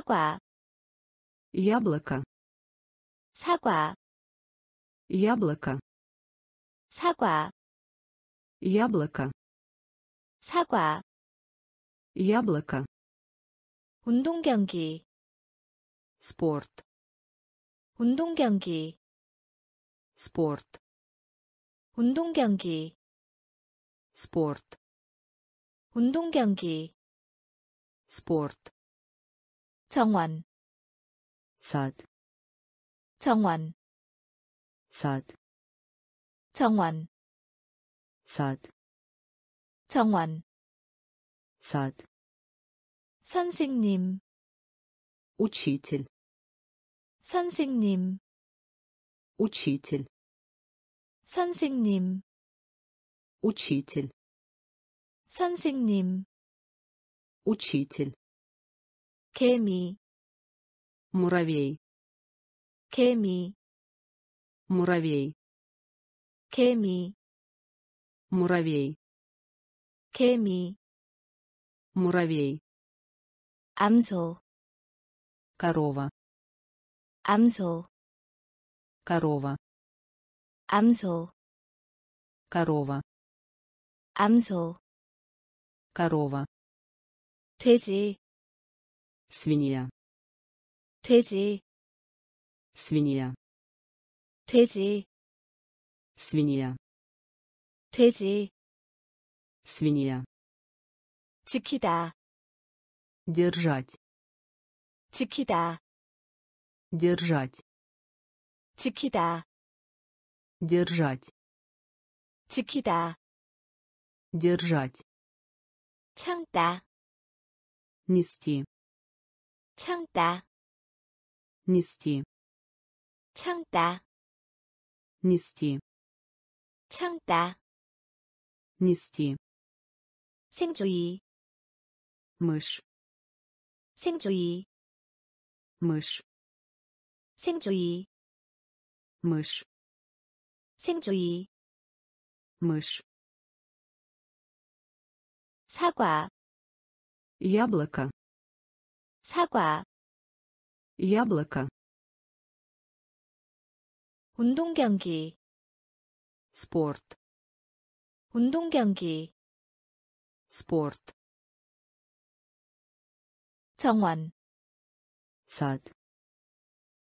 사과 яблоко 사과 яблоко 사과 яблоко 사과 яблоко 운동 경기 спорт 운동 경기 спорт 운동 경기 спорт 운동 경기 спорт 정원 сад 정원 сад 정원 сад 정원 сад 선생님 учитель 선생님 учитель 선생님 учитель 선생님 учитель 개미 муравей 개미 муравей 개미 муравей 개미 муравей 암소 корова 암소 корова 암소 корова 암소 корова 돼지 свинья 돼지 свинья 돼지 свинья 돼지 свинья 지키다 держать 지키다 держать 지키다 держать 지키다 держать 참다 нести 참다 нести 참다 нести 참다 нести 생조이 мышь 생조이 мышь 생조이 мышь 생조이 мышь 사과 яблоко 사과 яблоко 운동 경기 спорт 운동 경기 спорт 정원 сад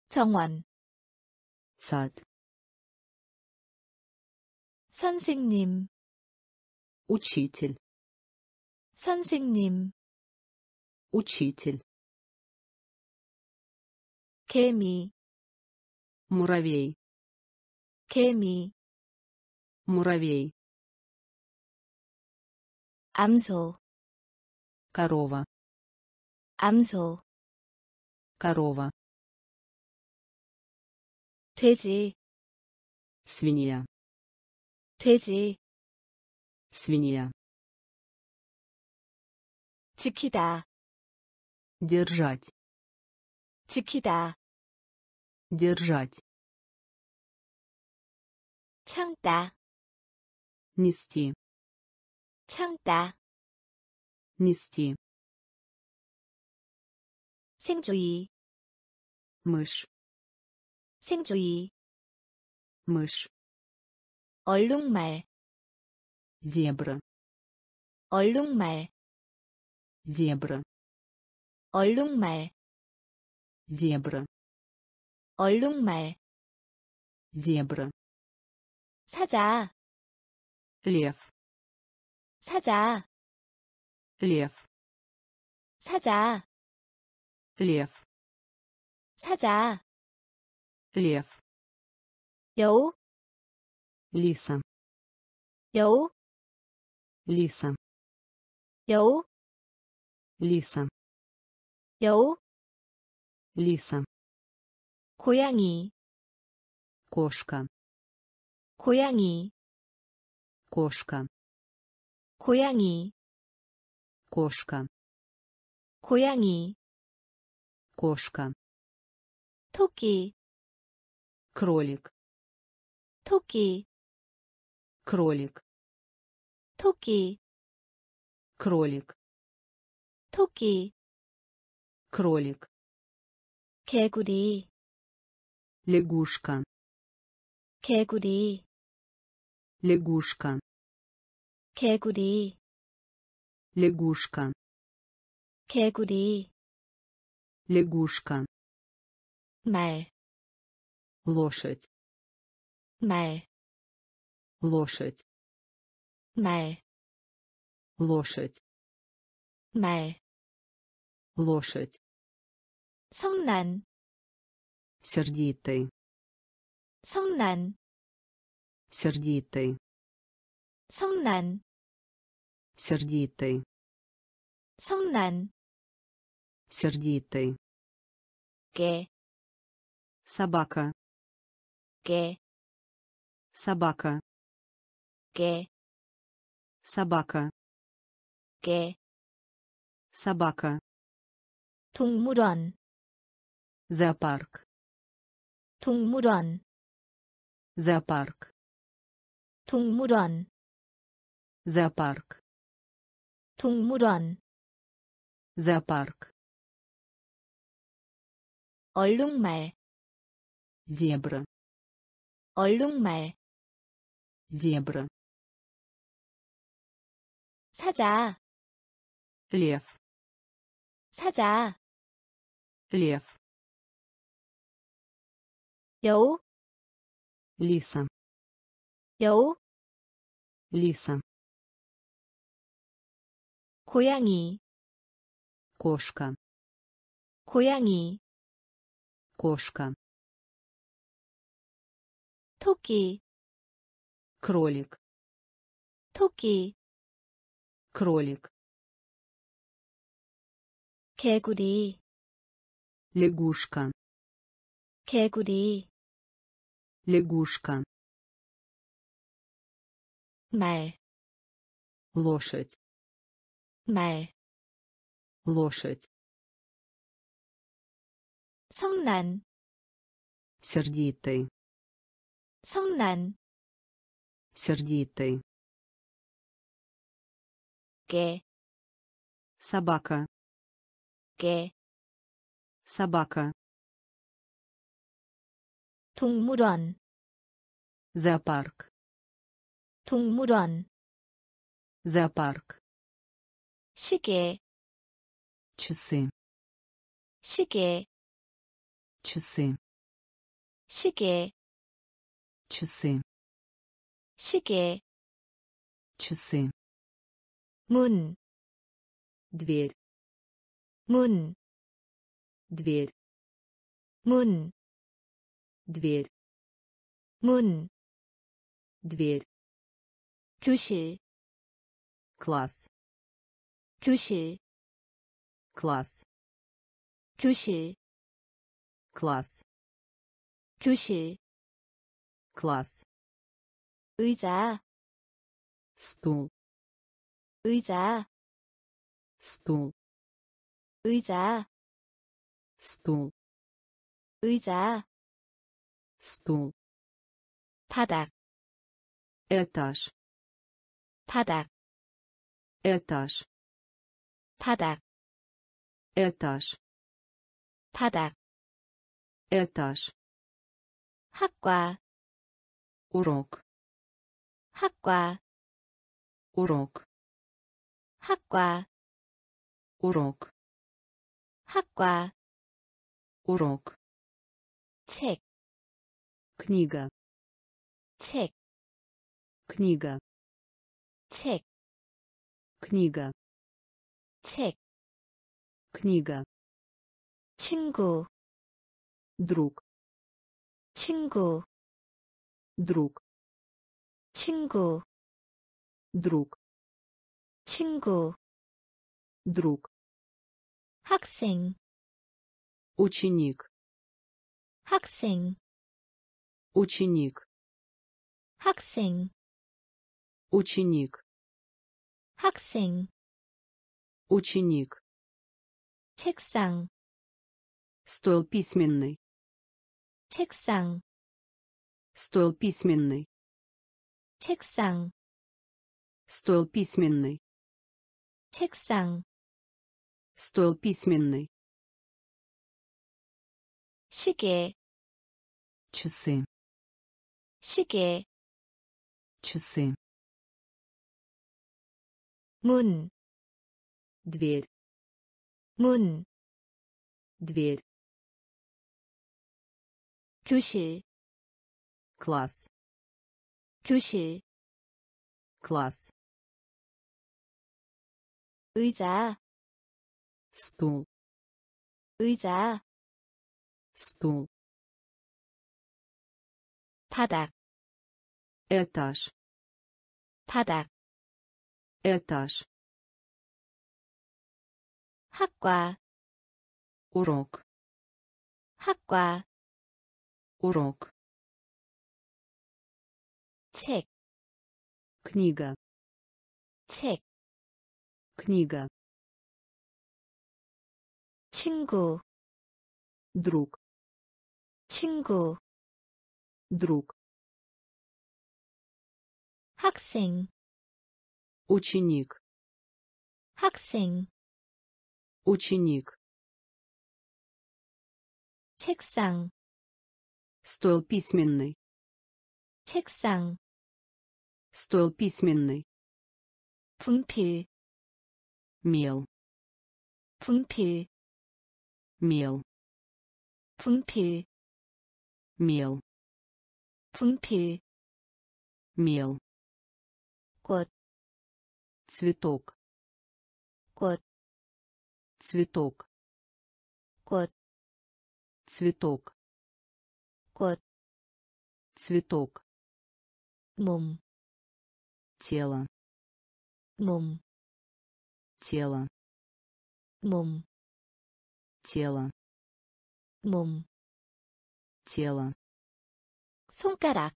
정원 сад 선생님 учитель 선생님 учитель 개미 муравей 개미 муравей 암소 корова 암소 корова 돼지 свинья 돼지 свинья 지키다 держать 지키다 держать 참다 нести 참다 нести 생조이 мышь 생조이 мышь 얼룩말 зебра 얼룩말 зебра 얼룩말 зебра 얼룩말 зебра 사자 лев 사자 лев 사자 лев 사자 лев 여우 лиса 여우 лиса 여우 лиса 여우 лиса 고양이 кошка 고양이 кошка 고양이 кошка 고양이 кошка 토끼 кролик 토끼 кролик 토끼 кролик 토끼 кролик 개구리 лягушка 개구리 лягушка 개구리 лягушка 개구리 лягушка 말 лошадь 말, лошадь 말, лошадь 말, лошадь 성난, сердитый 성난, сердитый 성난, сердитый 성난, сердитый 개, собака 개, собака 개, собака 개, собака 동물원, зоопарк 동물원, зоопарк 동물원, зоопарк 동물원, зоопарк 얼룩말, зебра 얼룩말, зебра 사자, лев 사자, лев 여우, лиса 여우, лиса 고양이, кошка 고양이, кошка 토끼, кролик 토끼, кролик 개구리, лягушка 개구리, лягушка 말, лошадь 말, лошадь 성난, сердитый 성난, сердитый 개, собака 개, собака 동물원, зоопарк 동물원, зоопарк 시계, часы 시계, часы 시계, часы 시계, часы 문, дверь 문, дверь 문, дверь 문, дверь 교실, класс 교실, класс 교실, класс 교실, класс 의자, стул 의자, стул 의자, стул 의자, стул 바닥, этаж 바닥, этаж 바닥, этаж 바닥, этаж 학과, урок 학과, урок 학과, урок 학과, урок 책, книга 책, книга 책, книга 책, книга 친구, друг 친구, друг 친구, друг 친구, друг 학생, ученик 학생, ученик 학생, ученик 학생, ученик 책상, стол письменный 책상, стол письменный 책상, стол письменный 책상, стол письменный 시계 часы 시계 часы 문 дверь 문, дверь 교실, класс 교실, класс 의자, стул 의자, стул 바닥, этаж 바닥, этаж 학과, урок 학과, урок 책, книга 책, книга 친구, друг 친구, друг 학생, ученик 학생, ученик 책상, стол письменный 책상, стол письменный 분필, мел 분필, мел 분필, мел 분필, мел 꽃, цветок 꽃, цветок 꽃, цветок 꽃, цветок 몸, тело 몸, тело 몸, тело 몸, тело 손가락,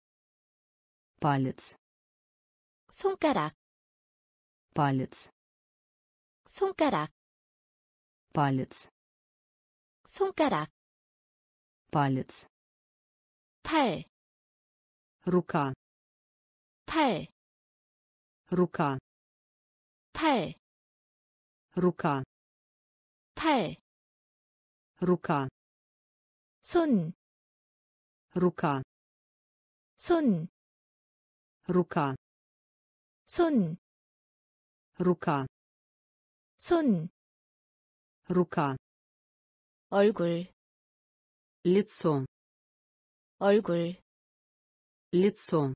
палец 손가락, палец 손가락, палец 손가락, палец 팔, рука 팔, рука 팔, рука 팔, рука 손, рука 손, рука 손, рука 손, рука 얼굴, лицо 얼굴, лицо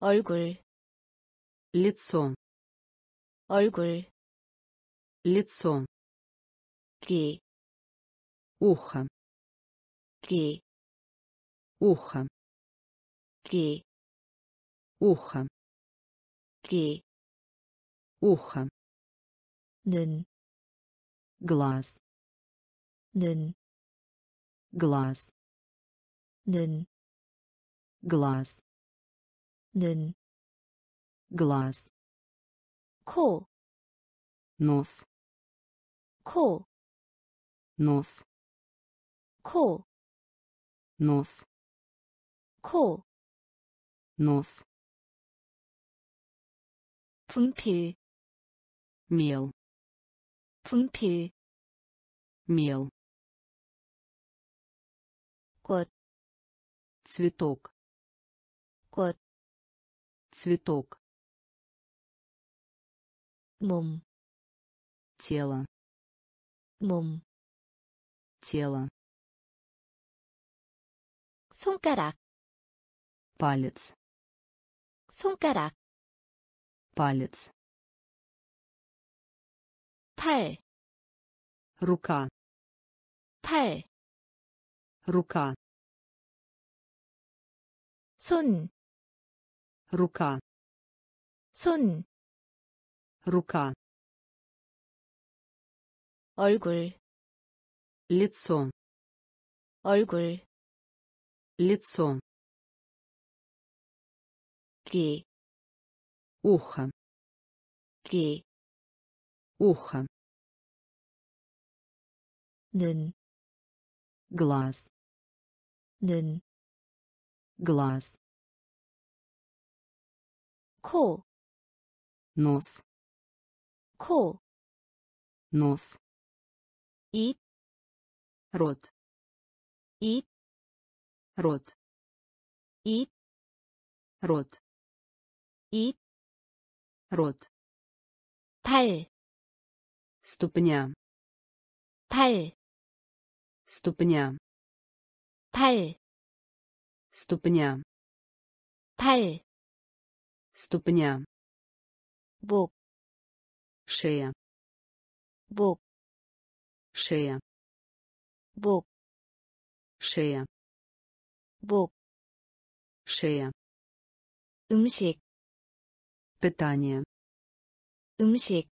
얼굴, лицо 얼굴, лицо 귀, ухо 귀, ухо Ки. Ухо. Ки. Ухо. Нын. Глаз. Нын. Глаз. Нын. Глаз. Нын. Глаз. Ко. Нос. Ко. Нос. Ко. Нос. Ко нос 분필, мел 분필, мел 꽃, цветок 꽃, цветок 몸, тело 몸, тело 손가락, палец 손가락, палец 팔, рука 팔, рука 손, рука 손, рука 얼굴, лицо 얼굴, лицо Ки. Ухо. Ки. Ухо. Нын. Глаз. Нын. Глаз. Ко. Нос. Ко. Нос. И. Рот. И. Рот. И. Рот 입, рот, 발, ступня, 발, ступня, 발, ступня, 발, ступня, 목, шея, 목, шея, 목, шея, 목, шея, 음식, питание, 음식,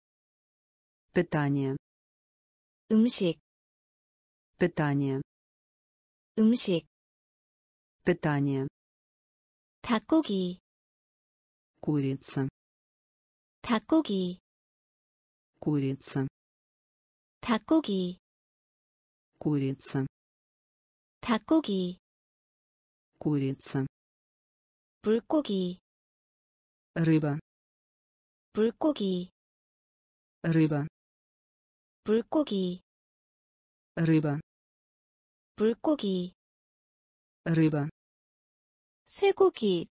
питание, 음식, питание, 음식, питание, 닭고기, курица, 닭고기, курица, 닭고기, курица, 닭고기, курица, 물고기, рыба, 물고기, рыба, 물고기, рыба, 물고기, рыба, 쇠고기,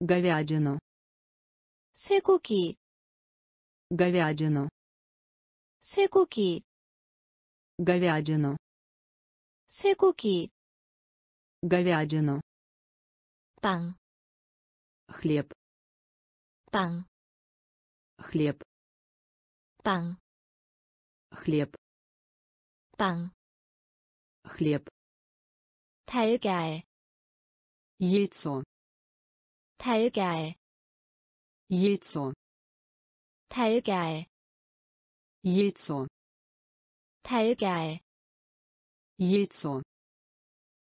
говядину, 쇠고기, говядину, 쇠고기, говядину, 쇠고기, говядину, 빵, хлеб, 빵, хлеб, 빵, хлеб, 빵, хлеб, 달걀, яйцо, 달걀, яйцо, 달걀, яйцо, 달걀, яйцо,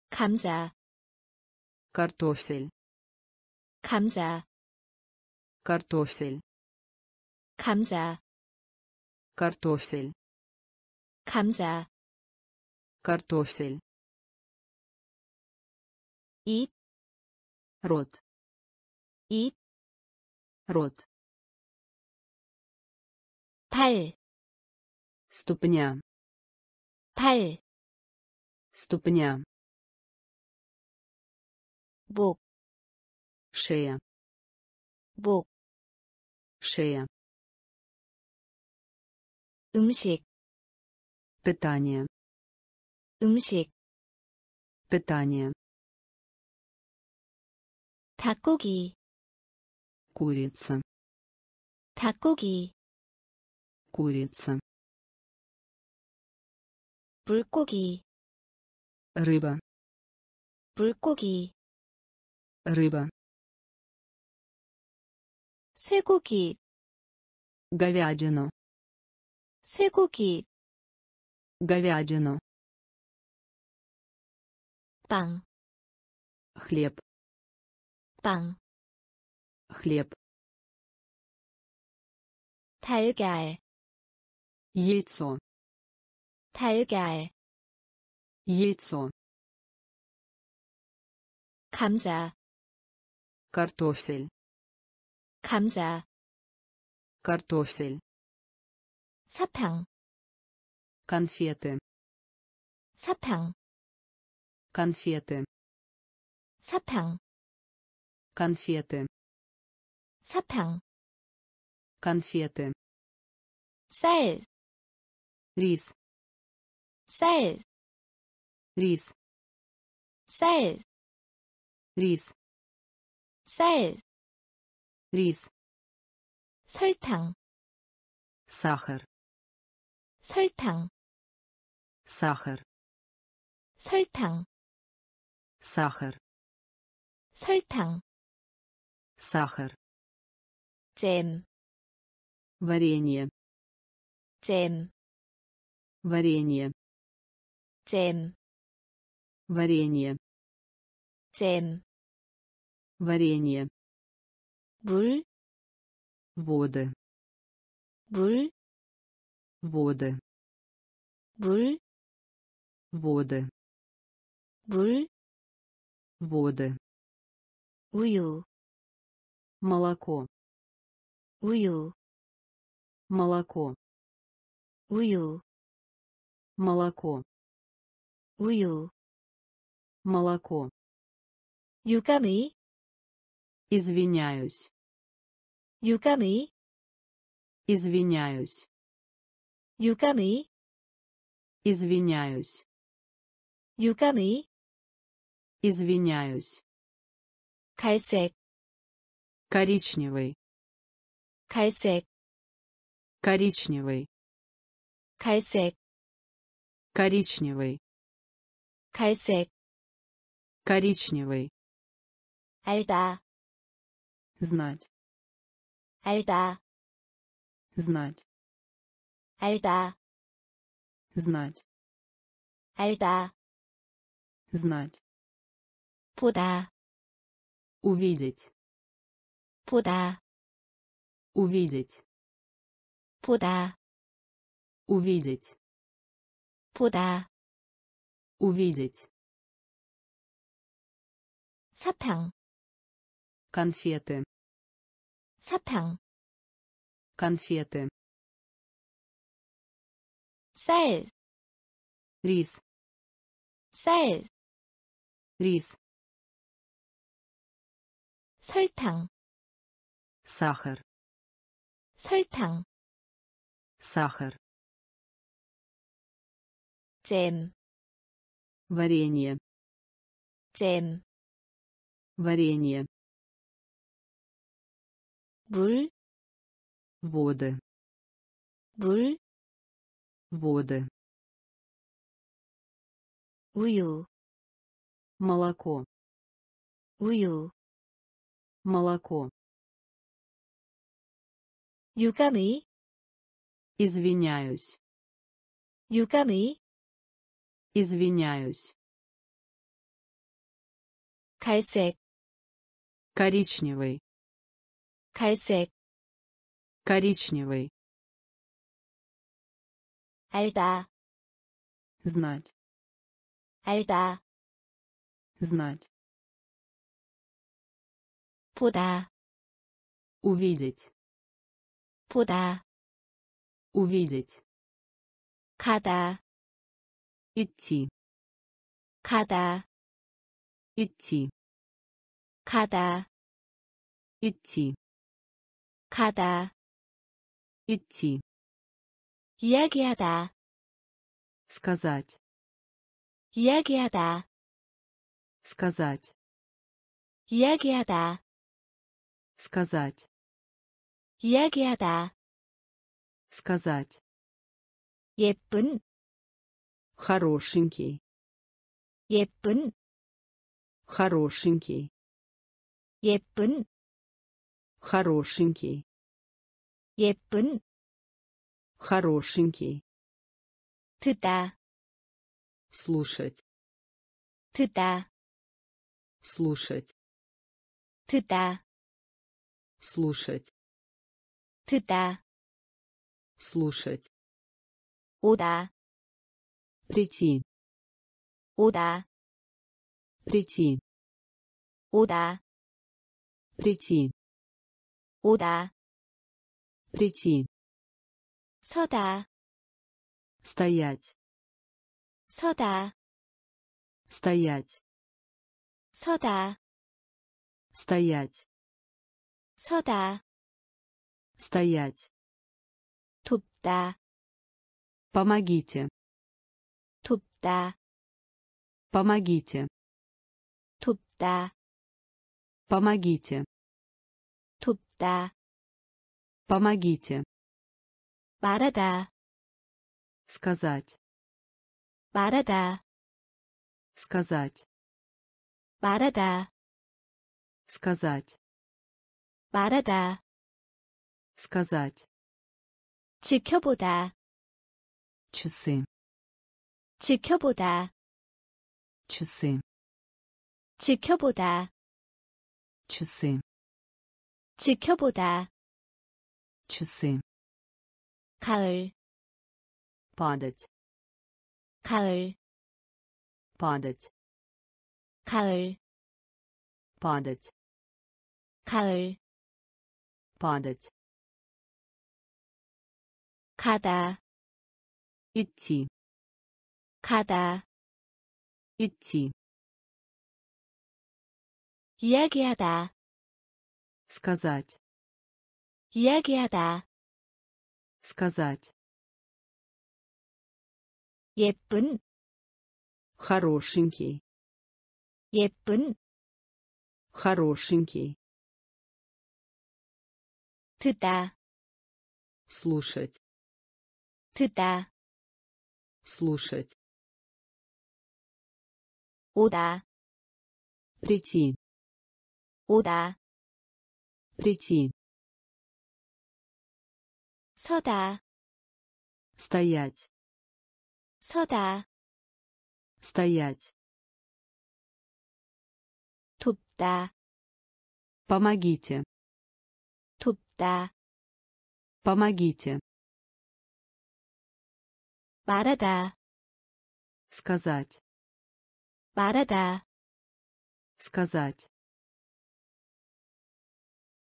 감자, картофель, 감자, картофель, 감자, картофель, 감자, картофель, 입, рот, 입, рот, 발, ступня, 발, ступня, 목, шея, 목, шея, 음식, питание, 음식, питание, 닭고기, курица, 닭고기, курица, 물고기, рыба, 물고기, рыба, 쇠고기, говядину, 쇠고기, говядину, 빵, хлеб, 빵, хлеб, 달걀, яйцо, 달걀, яйцо, 감자, картофель, 감자, картофель, 사탕, конфеты, 사탕, конфеты, 사탕, конфеты, 사탕, конфеты, 쌀, рис, 쌀, рис, 쌀, рис, 쌀, рис, 설탕, сахар, 설탕, сахар, 설탕, сахар, 설탕, сахар, 잼, варенье, 잼, варенье, 잼, варенье, 잼, варенье, 물, воды, 물, воды, 물, воды, 물, воды, 우유, молоко, 우유, молоко, 우유, молоко, 우유, молоко 유감의 извиняюсь 유감의 извиняюсь 유감의 извиняюсь 유감의 извиняюсь 갈색 коричневый 갈색 коричневый 갈색 коричневый 갈색 коричневый 알다 знать 알다 знать 알다 знать 알다 знать 보다 увидеть 보다 увидеть 보다 увидеть 보다 увидеть 사탕 конфеты 사탕 конфеты 쌀, рис 쌀, рис 설탕, сахар 설탕, сахар 잼, варенье 잼, варенье 물, воды 물, воды 우유, молоко 우유, молоко 유감의, извиняюсь 유감의, извиняюсь 갈색, коричневый 갈색, коричневый 알다, знать 알다, знать 보다, увидеть 보다, увидеть 가다, идти 가다, идти 가다, идти 가다, идти 이야기하다, сказать 이야기하다, сказать 이야기하다, сказать 이야기하다, сказать 예쁜, хорошенький 예쁜, хорошенький 예쁜, хорошенький 예쁜, хорошенький 듣다, слушать 듣다, слушать 듣다, слушать 듣다, слушать 오다, прийти 오다, прийти 오다, прийти 오다, прийти 서다, стоять 서다, стоять 서다, стоять 서다, стоять 돕다, помогите 돕다, помогите 돕다, помогите 돕다, помогите 말하다, сказать 말하다, сказать 말하다, сказать 말하다, сказать 지켜보다, часы 지켜보다, часы 지켜보다, часы 지켜보다, часы 가을, падать 가을, падать 가을, падать 가을, падать 가다, идти 가다, идти 이야기하다 сказать, 이야기하다 сказать, 예쁜 хорошенький, 예쁜 хорошенький, 듣다 слушать, 듣다 слушать, 오다 прийти, 오다 прийти, 서다 стоять, 서다 стоять, 돕다 помогите, 돕다 помогите, 말하다 сказать, 말하다 сказать,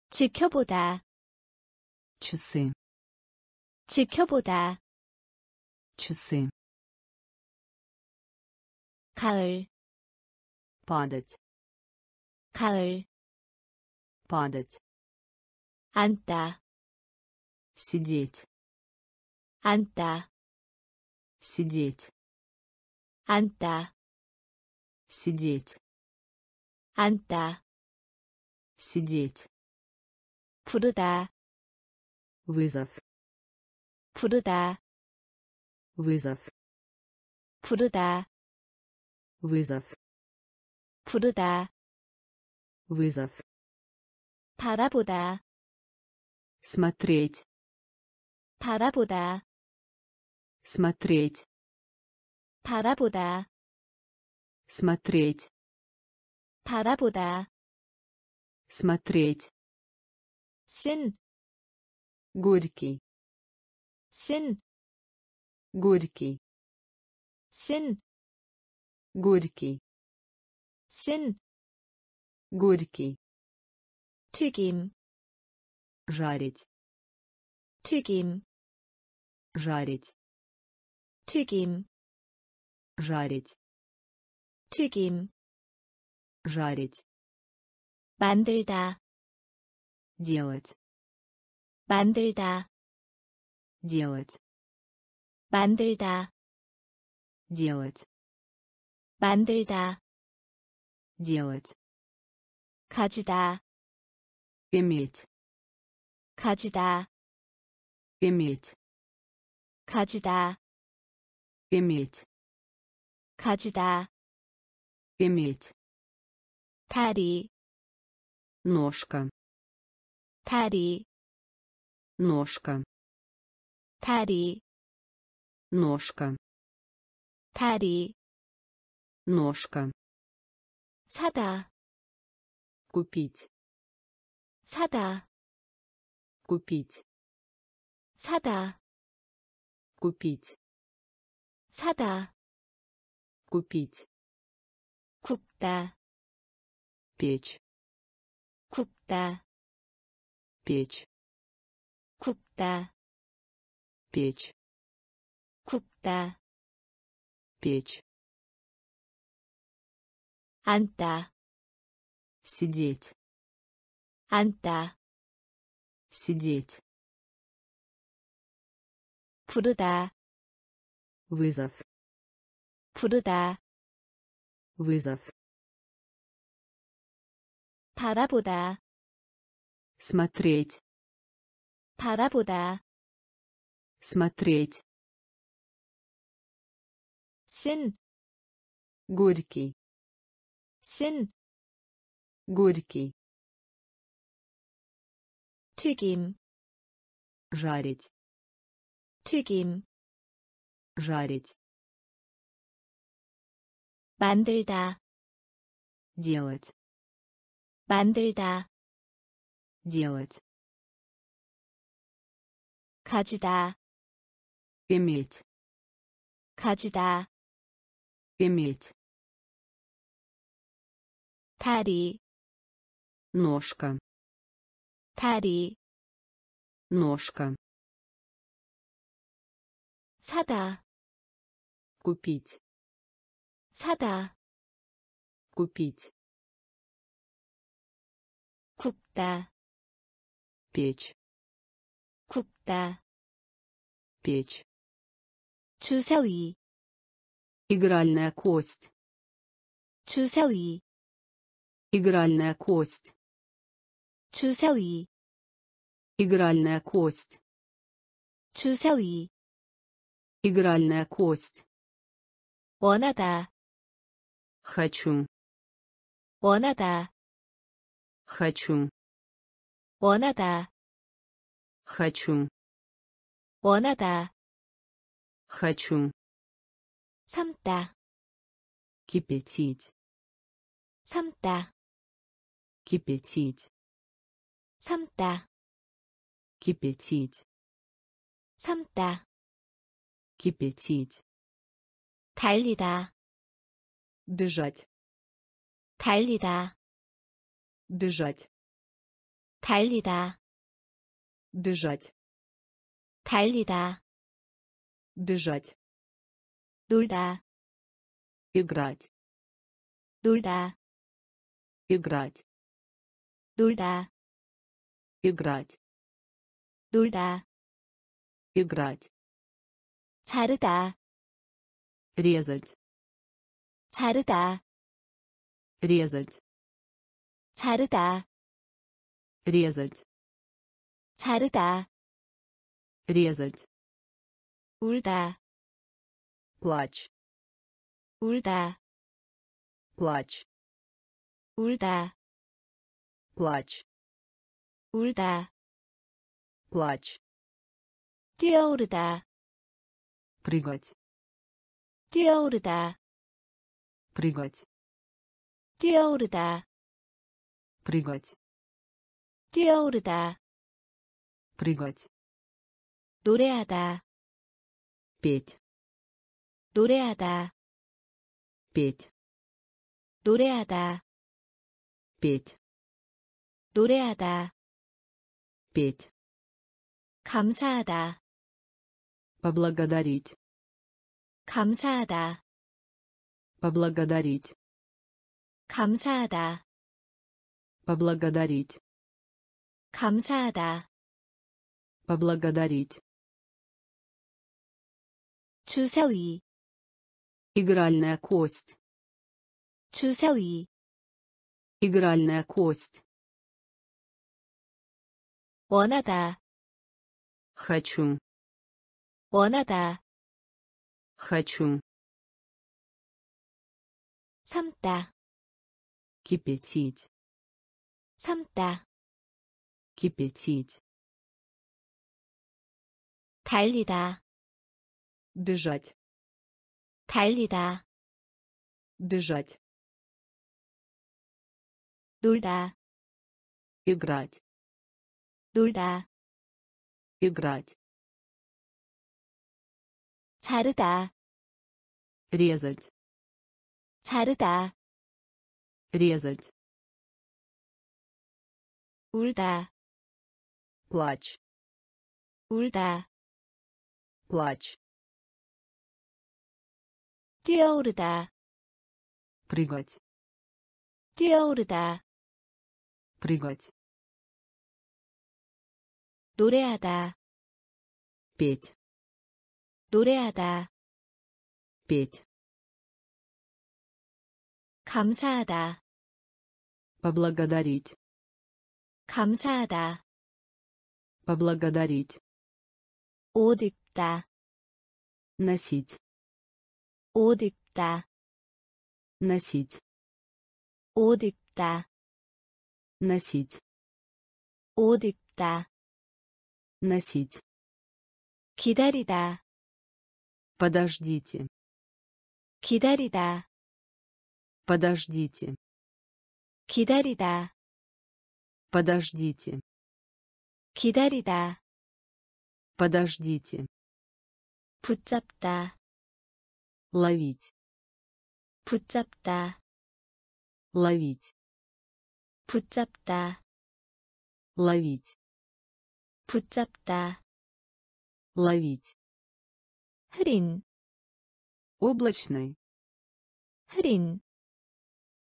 지켜보다 часы, 지켜보다 часы, 가을 падать, 가을 падать, 앉다 сидеть, 앉다 сидеть, 앉다 сидеть, 앉다 сидеть, 부르다 вызов, 부르다 вызов, 부르다 вызов, 부르다 вызов, 바라보다 смотреть, 바라보다 смотреть, 바라보다 смотреть, 바라보다 смотреть, 쓴, горький, 쓴, горький, 쓴, горький, 쓴, горький, 튀김, жарить, 튀김, жарить, 튀김, жарить, 튀김, жарить, 만들다, делать, 만들다, делать, 만들다, делать, 만들다, делать, 가지다, иметь, 가지다, иметь, 가지다, иметь, 가지다, иметь, 다리, ножка, 다리, ножка, 다리, ножка, 다리, ножка, 사다, купить, 사다, купить, 사다, купить, 사다, купить, 굽다, печь, 굽다, печь, 굽다, печь, 굽다, печь, 앉다, сидеть, 앉다, сидеть, 부르다, вызов, 부르다, вызов, 바라보다, смотреть, 바라보다, смотреть, 쓴, горький, 쓴, горький, 튀김, жарить, 튀김, жарить, 만들다, делать, 만들다, делать, 가지다, иметь, 가지다, иметь, 다리, ножка, 다리, ножка, 사다, купить, 사다, купить, 굽다 печь, 굽다 печь, 주사위 игральная кость, 주사위 игральная кость, 주사위 игральная кость, 주사위 игральная кость, 원하다 хочу, 원하다 хочу, 원하다 хочу, 원하다 хочу, 삶다 кипятить, 삶다 кипятить, 삶다 кипятить, 삶다 кипятить, 달리다 бежать, 달리다 бежать, 달리다 бежать, 달리다 бежать, 놀다 играть, 놀다 играть, 놀다 играть, 놀다 играть, 자르다 резать, 자르다 резать, 자르다 резать, 자르다 резать, 울다 плачь, 울다 плачь, 울다 плачь, 울다 плачь, 뛰어오르다 прыгать, 뛰어오르다 прыгать, 뛰어오르다 прыгать, 뛰어오르다 прыгать, 노래하다 петь, 노래하다 петь, 노래하다 петь, 노래하다 петь, 감사하다 поблагодарить, 감사하다 поблагодарить, 감사하다 поблагодарить, 감사하다 поблагодарить, 주사위 игральная кость, 주사위 игральная кость, 원하다 хочу, 원하다 хочу, 삶다 кипятить, 삶다 кипятить, 달리다 бежать, 달리다 бежать, 놀다 играть, 놀다 играть, 자르다 резать, 자르다 резать, 울다 плачь, 울다 плачь, 뛰어오르다 прыгать, 뛰어오르다 прыгать, 노래하다 петь, 노래하다 петь, 감사하다 поблагодарить, 감사하다 поблагодарить, 옷 입다 носить, 옷 입다 носить, 옷 입다 носить, 옷 입다 носить, 기다리다 подождите, 기다리다 подождите, 기다리다 подождите, 기다리다 подождите, 붙잡다 ловить, 붙잡다 ловить, 붙잡다 ловить, 붙잡다 ловить, 흐린 облачный, 흐린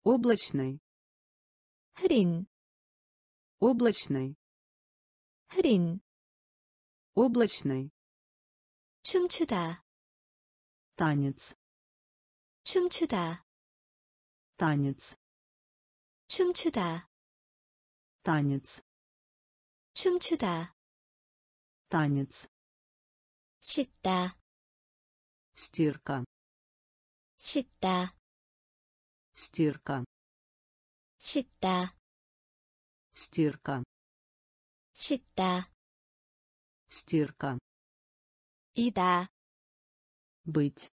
облачный, 흐린 облачный, 흐린, облачный, 춤추다, танец, 춤추다, танец, 춤추다, танец, 춤추다, танец, 씻다, стирка, 씻다, стирка, 씻다, стирка, 씻다, стирка, 이다, быть,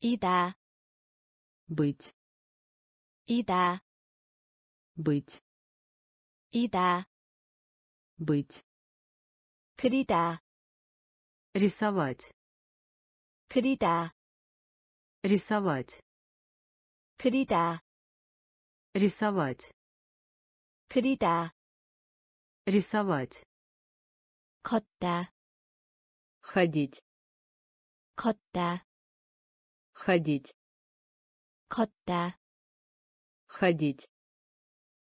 이다, быть, 이다, быть, 이다, быть, 그리다, рисовать, 그리다, рисовать, 그리다, рисовать, 그리다, рисовать, 걷다, ходить, 걷다, ходить, 걷다, ходить,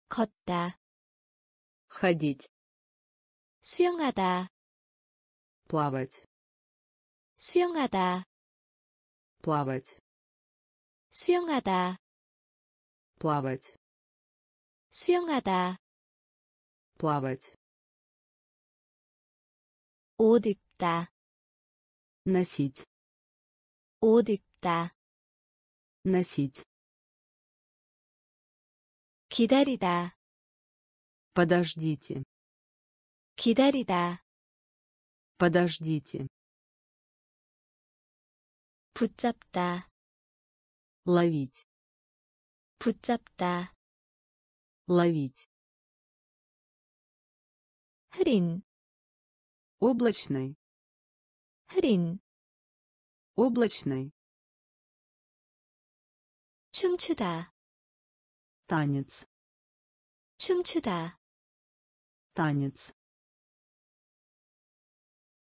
걷다, ходить, 수영하다, плавать, 수영하다, плавать, 수영하다, плавать, 수영하다, плавать, 옷 입다, носить, 옷 입다, носить, 기다리다, подождите, 기다리다, подождите, 붙잡다, ловить, 붙잡다, ловить, 흐린, облачный, 흐린, облачный, 춤추다, танец, 춤추다, танец,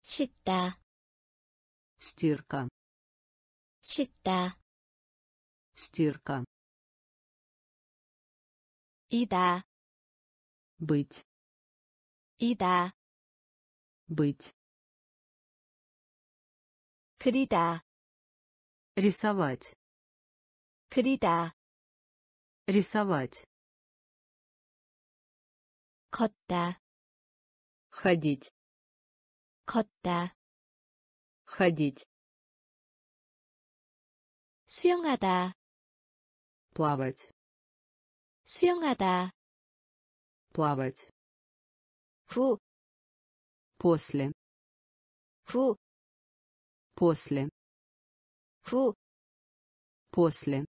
씻다, стирка, 씻다, стирка, 이다, быть, 이다, быть, 그리다, рисовать, 그리다, рисовать, 걷다, ходить, 걷다, ходить, 수영하다, плавать, 수영하다, плавать, 후, после, 후, после, 후, после,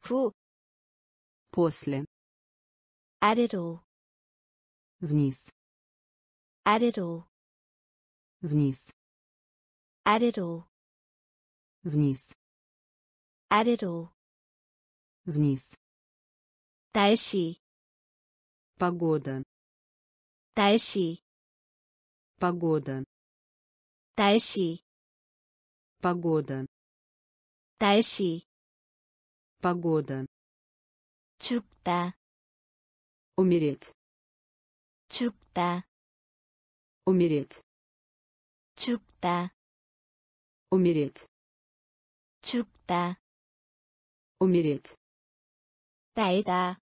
후, после, 아래로, вниз, 아래로, вниз, 아래로, вниз, 아래로, вниз, 날씨, погода, 날씨, погода, 날씨, погода, 날씨, погода, 죽다, умереть, 죽다, умереть, 죽다, умереть, 죽다, умереть, 날다,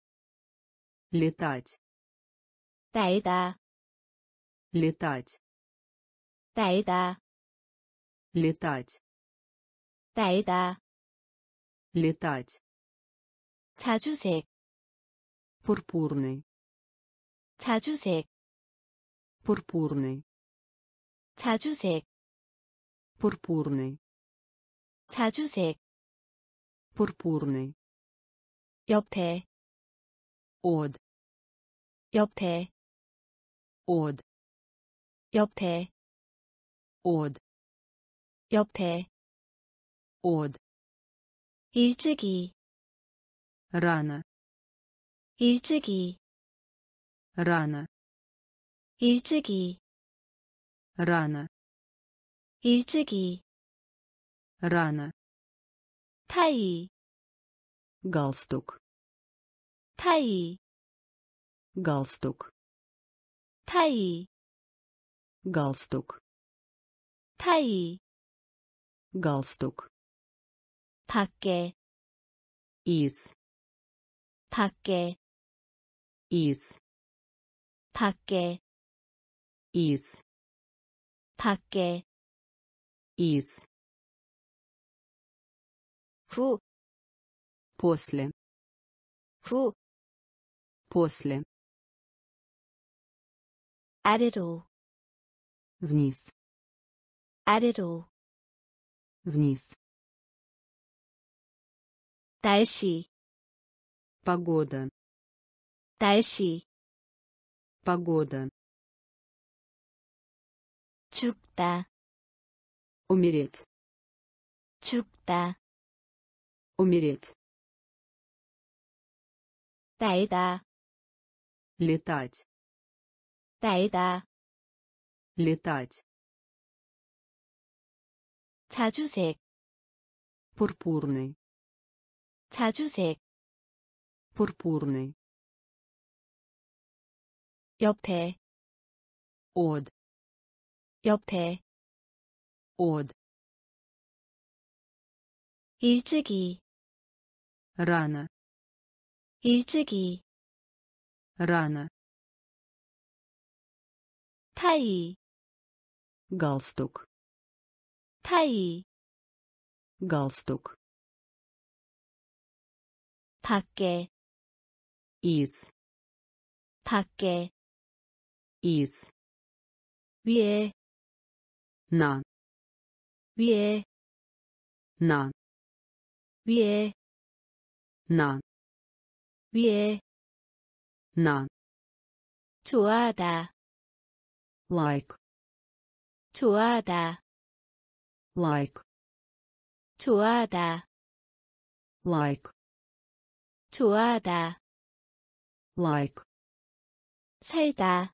летать, 날다, летать, 날다, летать, 날다, летать, 자주색, пурпурный, 자주색, пурпурный, 자주색, пурпурный, 자주색, пурпурный, 옆에, од, 옆에, од, 옆에, од, 옆에, од, 일찍이, рано, 일찍이, рано, 일찍이, рано, 일찍이, рано, 타이, галстук, 타이, галстук 타이 галстук 타이 галстук 밖에 из 밖에 из 밖에 из 밖에 из 후, после 후, после 아래로, вниз 아래로, вниз 날씨, погода 날씨, погода 죽다, умереть 죽다, умереть 날다, летать 날다, летать 자주색, пурпурный 자주색, пурпурный 옆에, од 옆에, од 일찍이, рано 일찍이, рано 타이, галстук 타이, галстук 밖에 is 밖에 is 위에 나 위에 나 위에 나 위에 나 좋아하다 like 좋아하다 like 좋아하다 like 좋아하다, лайк 살다,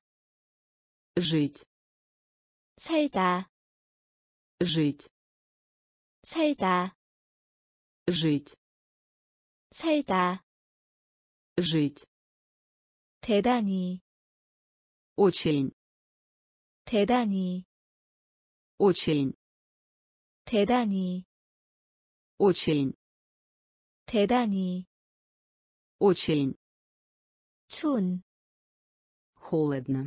жить 살다, жить 살다, жить 살다, жить 대단히, очень 대단히, очень 대단히, очень 대단히, Очень. Чун. Холодно.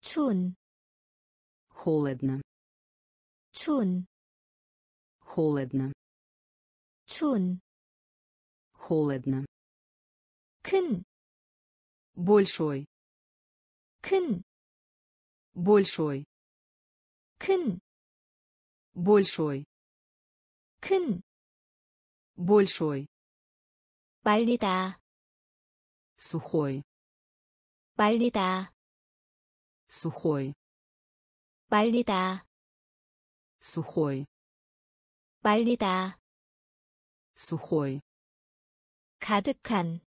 Чун. Холодно. Чун. Холодно. Чун. Холодно. Кын. Большой. Кын. Большой. Кын. Большой. Кын. Большой. 말리다, сухой 말리다, сухой 말리다, сухой 말리다, сухой 가득한,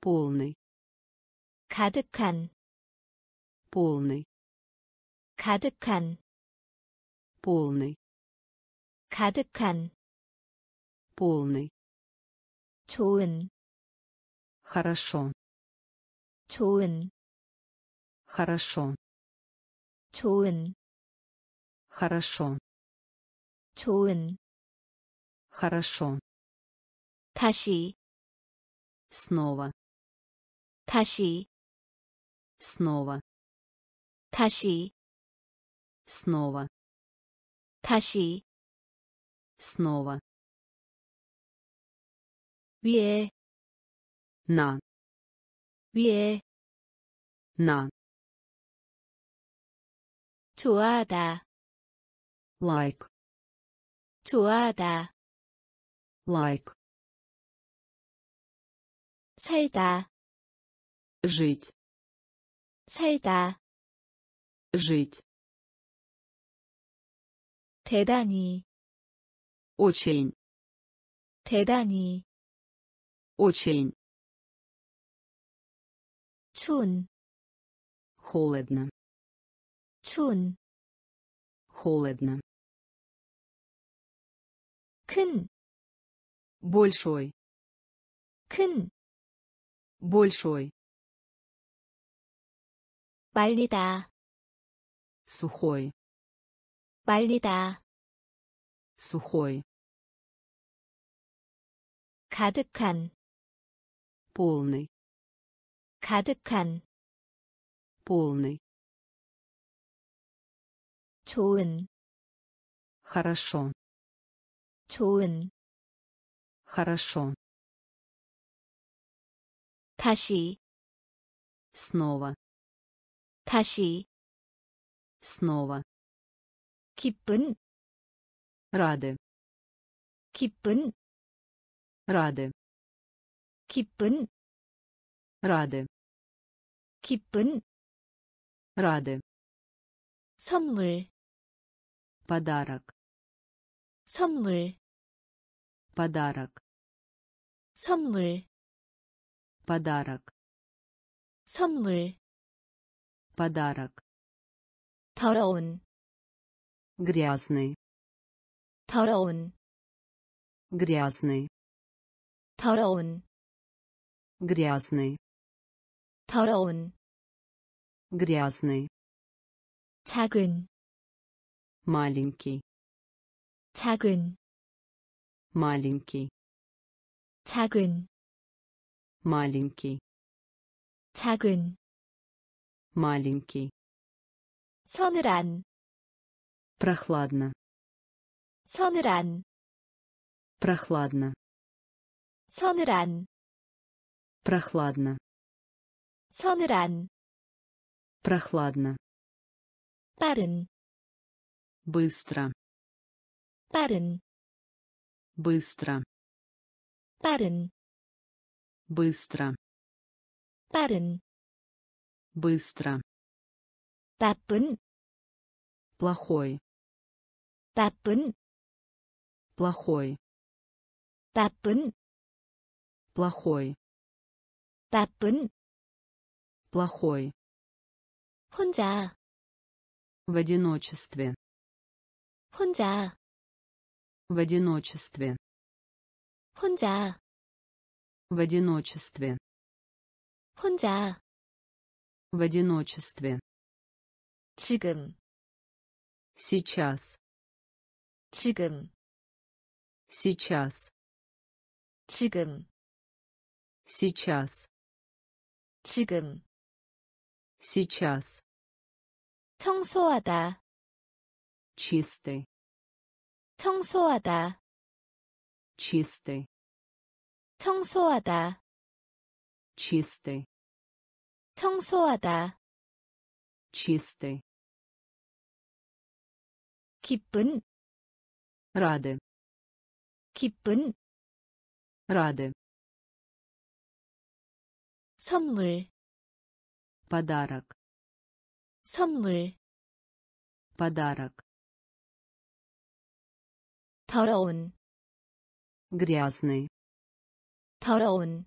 полный 가득한, полный 가득한, полный 가득한, полный 좋은, хорошо 좋은, хорошо 좋은, хорошо 좋은, хорошо 다시, снова 다시, снова 다시, снова 다시, снова 위에, на 위에, на 좋아하다, лайк 좋아하다, лайк 살다, жить 살다, жить 대단히, очень 대단히, очень 춘, холодно 춘, холодно 큰, большой 큰, большой 말리다, Сухой. 말리다, Сухой. 가득한, Полный. 가득한, Полный. 좋은, Хорошо. 좋은, Хорошо. 다시, Снова. 다시, Снова. 기쁜, Рады. 기쁜, Рады. 기쁜, Рады. 기쁜, Рады. 선물, Подарок. 선물, Подарок. 선물, Подарок. 선물, Подарок. 더러운, Грязный. 더러운, Грязный. 더러운, Грязный. 더러운, Грязный. 작은, Маленький. 작은, Маленький. 작은, Маленький. 작은, Маленький. 서늘한, Прохладно. 서늘한, Прохладно. 서늘한, Прохладно. 서늘한, Прохладно. 빠른, Быстро. 빠른, Быстро. 빠른, Быстро. 빠른, Быстро. 나쁜, Плохой. 나쁜, Плохой. 나쁜, Плохой. 나쁜, Плохой. 혼자, В одиночестве. 혼자, В одиночестве. 혼자, В одиночестве. 혼자, В одиночестве. 지금, Сейчас. 지금, Сейчас. 지금, Сейчас. 지금, Сейчас. 청소하다, Чистый. 청소하다, Чистый. 청소하다, Чистый. 청소하다, Чистый. 기쁜, Рады. 기쁜, Рады. 선물, Подарок. 선물, Подарок. 더러운, Грязный. 더러운,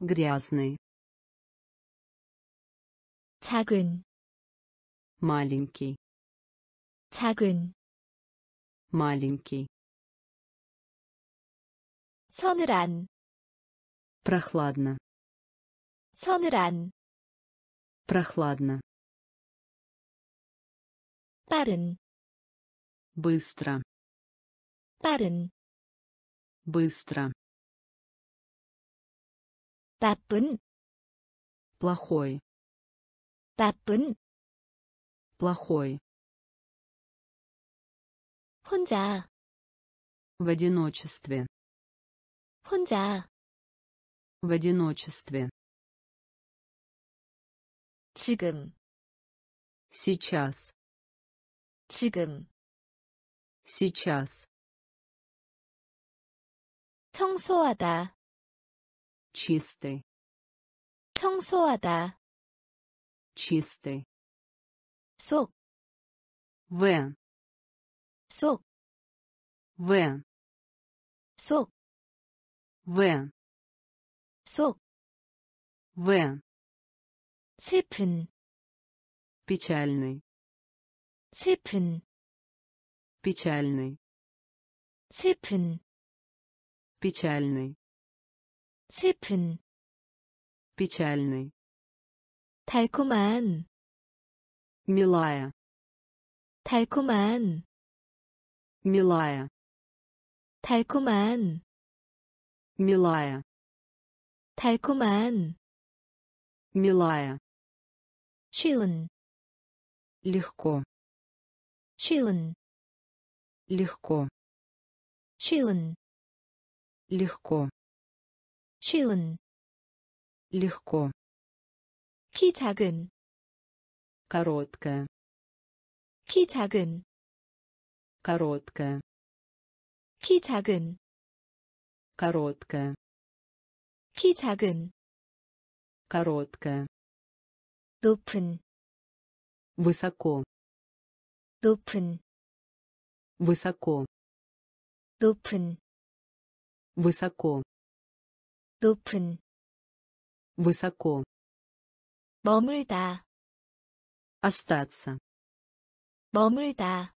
Грязный. 작은, Маленький. 작은, Маленький. 서늘한, Прохладно. 서늘한, Прохладно. 빠른, Быстро. 빠른, Быстро. 나쁜, Плохой. 나쁜, Плохой. 혼자, В одиночестве. 혼자, В одиночестве. 지금, Сейчас. 지금, Сейчас. 청소하다, Чистый. 청소하다, Чистый. 속, В. 속, В. 속, В. 속, В. 슬픈, Печальный. 슬픈, Печальный. 슬픈, Печальный. 슬픈, Печальный. 달콤한 Милая. 달콤한 Милая. 달콤한 Милая. 달콤한 Милая. 쉬운 Легко. 쉬운 Легко. 쉬운 Легко. 쉬운 Легко. 키 작은 Короткая. 키 작은 Короткая. 키 작은 Короткая. 키 작은 Короткая. 높은 Высоко. 높은 Высоко. 높은 Высоко. 높은 Высоко. 머물다 Остаться. 머물다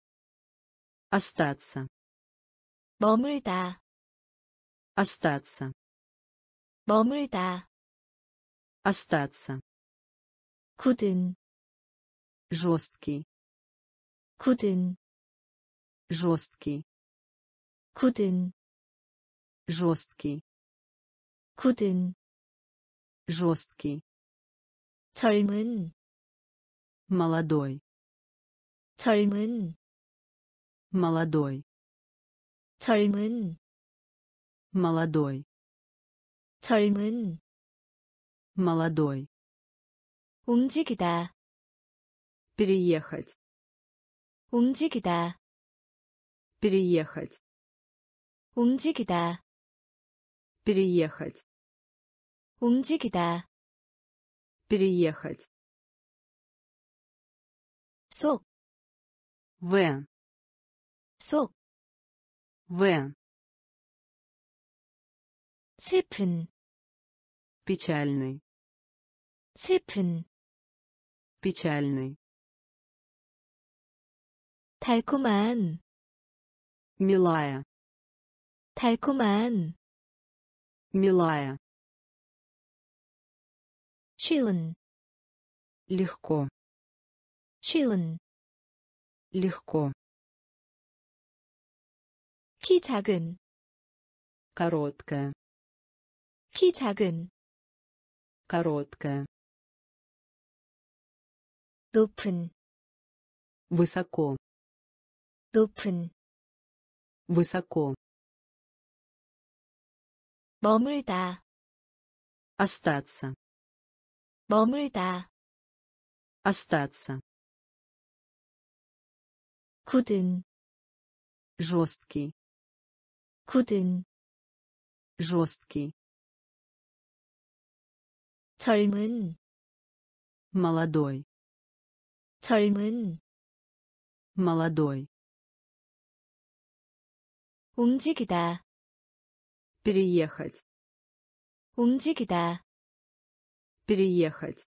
Остаться. 머물다 Остаться. 머물다 Остаться. 굳은 Жесткий. 굳은 Жесткий. 굳은 Жесткий. 굳은 Жесткий. 젊은 Молодой. 젊은 Молодой. 젊은 Молодой. 젊은 Молодой. 움직이다 Переехать. 움직이다 Переехать. 움직이다 Переехать. 움직이다 Переехать. 속, В. 속, В. 슬픈, Печальный. 슬픈, Печальный. 달콤한, Милая. 달콤한, Милая. 쉬운, Легко. 쉬운, Легко. 키 작은, Короткая. 키 작은, Короткая. 높은, Высоко. 높은, Высоко. 머물다, Остаться. 머물다, Остаться. 굳은, Жесткий. 굳은, Жесткий. 젊은, Молодой. 젊은, Молодой. 움직이다, Переехать. 움직이다, Переехать.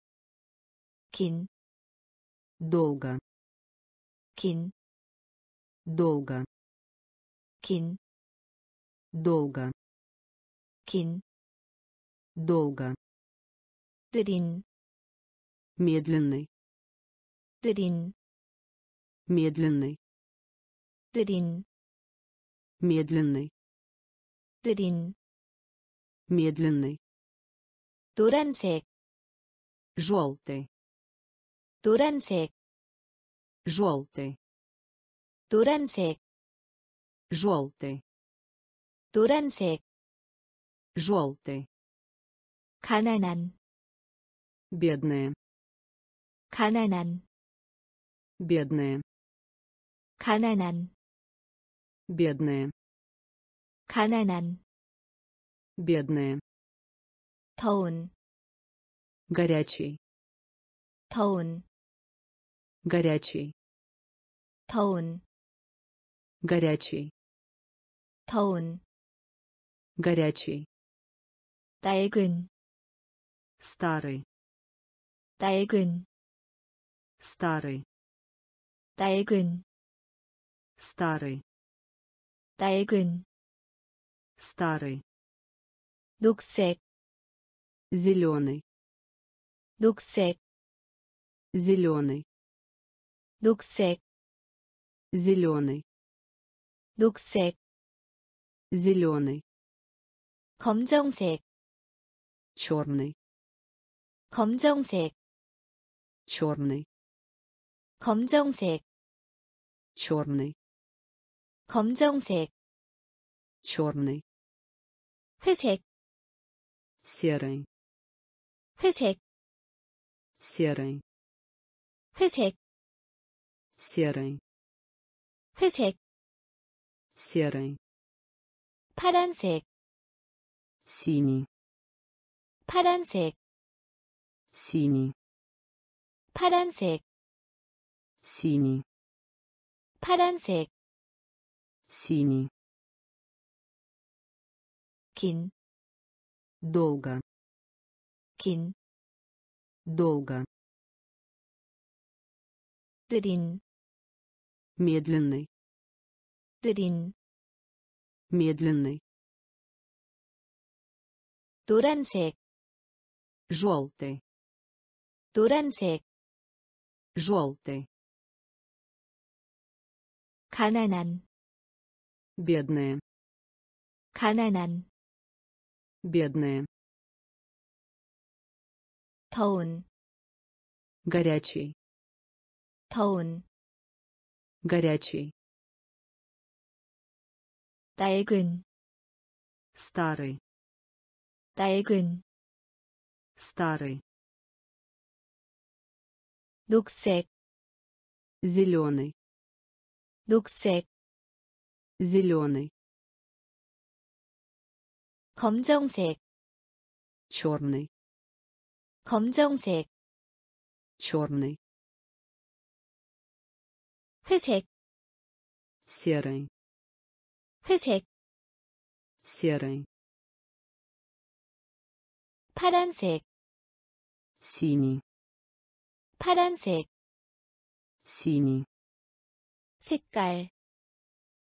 긴, Долго. 긴, Долго. 긴, Долго. 긴, Долго. 느린, Медленный. 느린, Медленный. 느린, Медленный. 느린, Медленный. 노란색, Желтый. 노란색, Желтый. 노란색, Желтый. 노란색, Желтый. 가난한, Бедные. 가난한, Бедные. 가난한, Бедные. 가난한, Бедные. 더운, Горячий. 더운, Горячий. 더운, Горячий. 더운, Горячий. 낡은, Старый. 낡은, Старый. 낡은, Старый. 낡은, Старый. 녹색, Зеленый. 녹색, зеленый 녹색 зеленый 녹색 зеленый 검정색 черный 검정색 черный 검정색 черный 검정색 черный 회색 серый 회색 серый 회색 серый 회색 серый 파란색 синий 파란색 синий 파란색 синий 파란색 синий 긴, долго 긴, долго 느린, медленный 느린, медленный 노란색, желтый 노란색, желтый 가난한, бедные 가난한, бедные 더운, горячий 더운, горячий 낡은, старый 낡은, старый 녹색, зеленый 녹색, зеленый 검정색, черный 검정색, черный 회색, серый 회색, серый 파란색, синий 파란색, синий 색깔,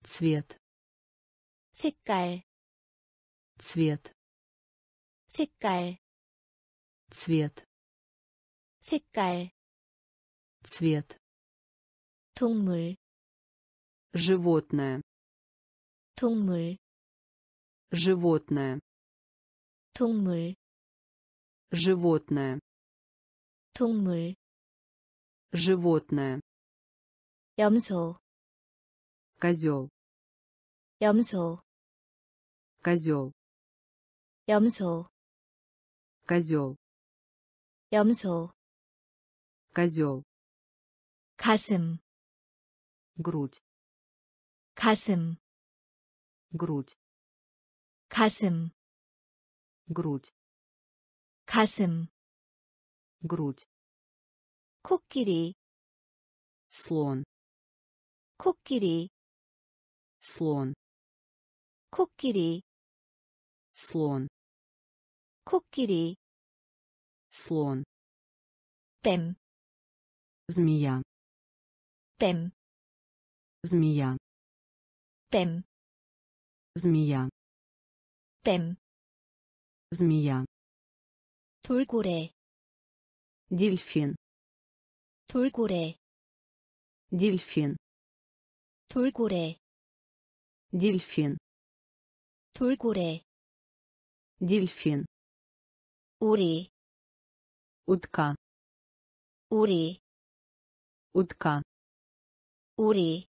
цвет 색깔, цвет 색깔, цвет 색깔, цвет 동물, животное 동물, животное 동물, животное 동물, животное 염소, козел 염소, козел 염소, козел 염소, козел 가슴, грудь 가슴, грудь 가슴, грудь 가슴, грудь 코끼리, слон 코끼리, слон 코끼리, слон 코끼리, слон 뱀, змея 뱀, змея 뱀, змея 뱀, змея 돌고래, дельфин 돌고래, дельфин 돌고래, дельфин 돌고래, дельфин 오리, утка 오리, утка 오리,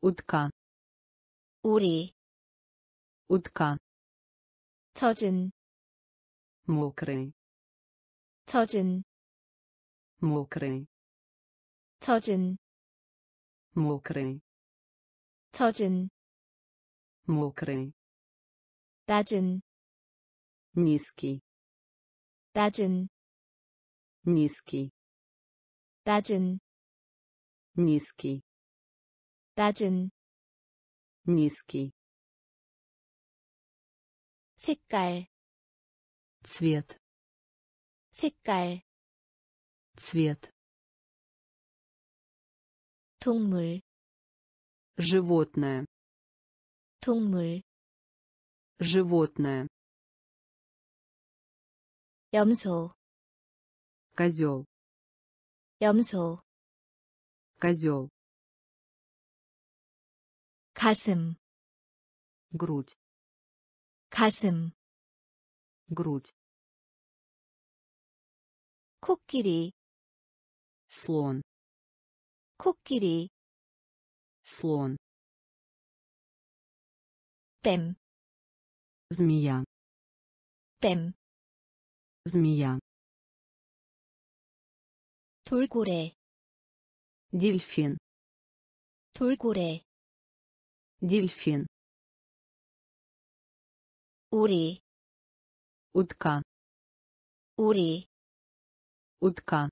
утка 오리, утка 젖은, мокрый 젖은, мокрый 젖은, мокрый 젖은, мокрый 낮은, низкий 낮은, низкий 낮은, низкий 낮은, низкий 색깔, цвет 색깔, цвет 동물, животное 동물, животное 염소, козел 염소 козел 가슴 грудь 가슴 грудь 코끼리 слон 코끼리 слон 뱀 змея 뱀 змея 돌고래 дельфин 돌고래 дельфин 오리 утка 오리 утка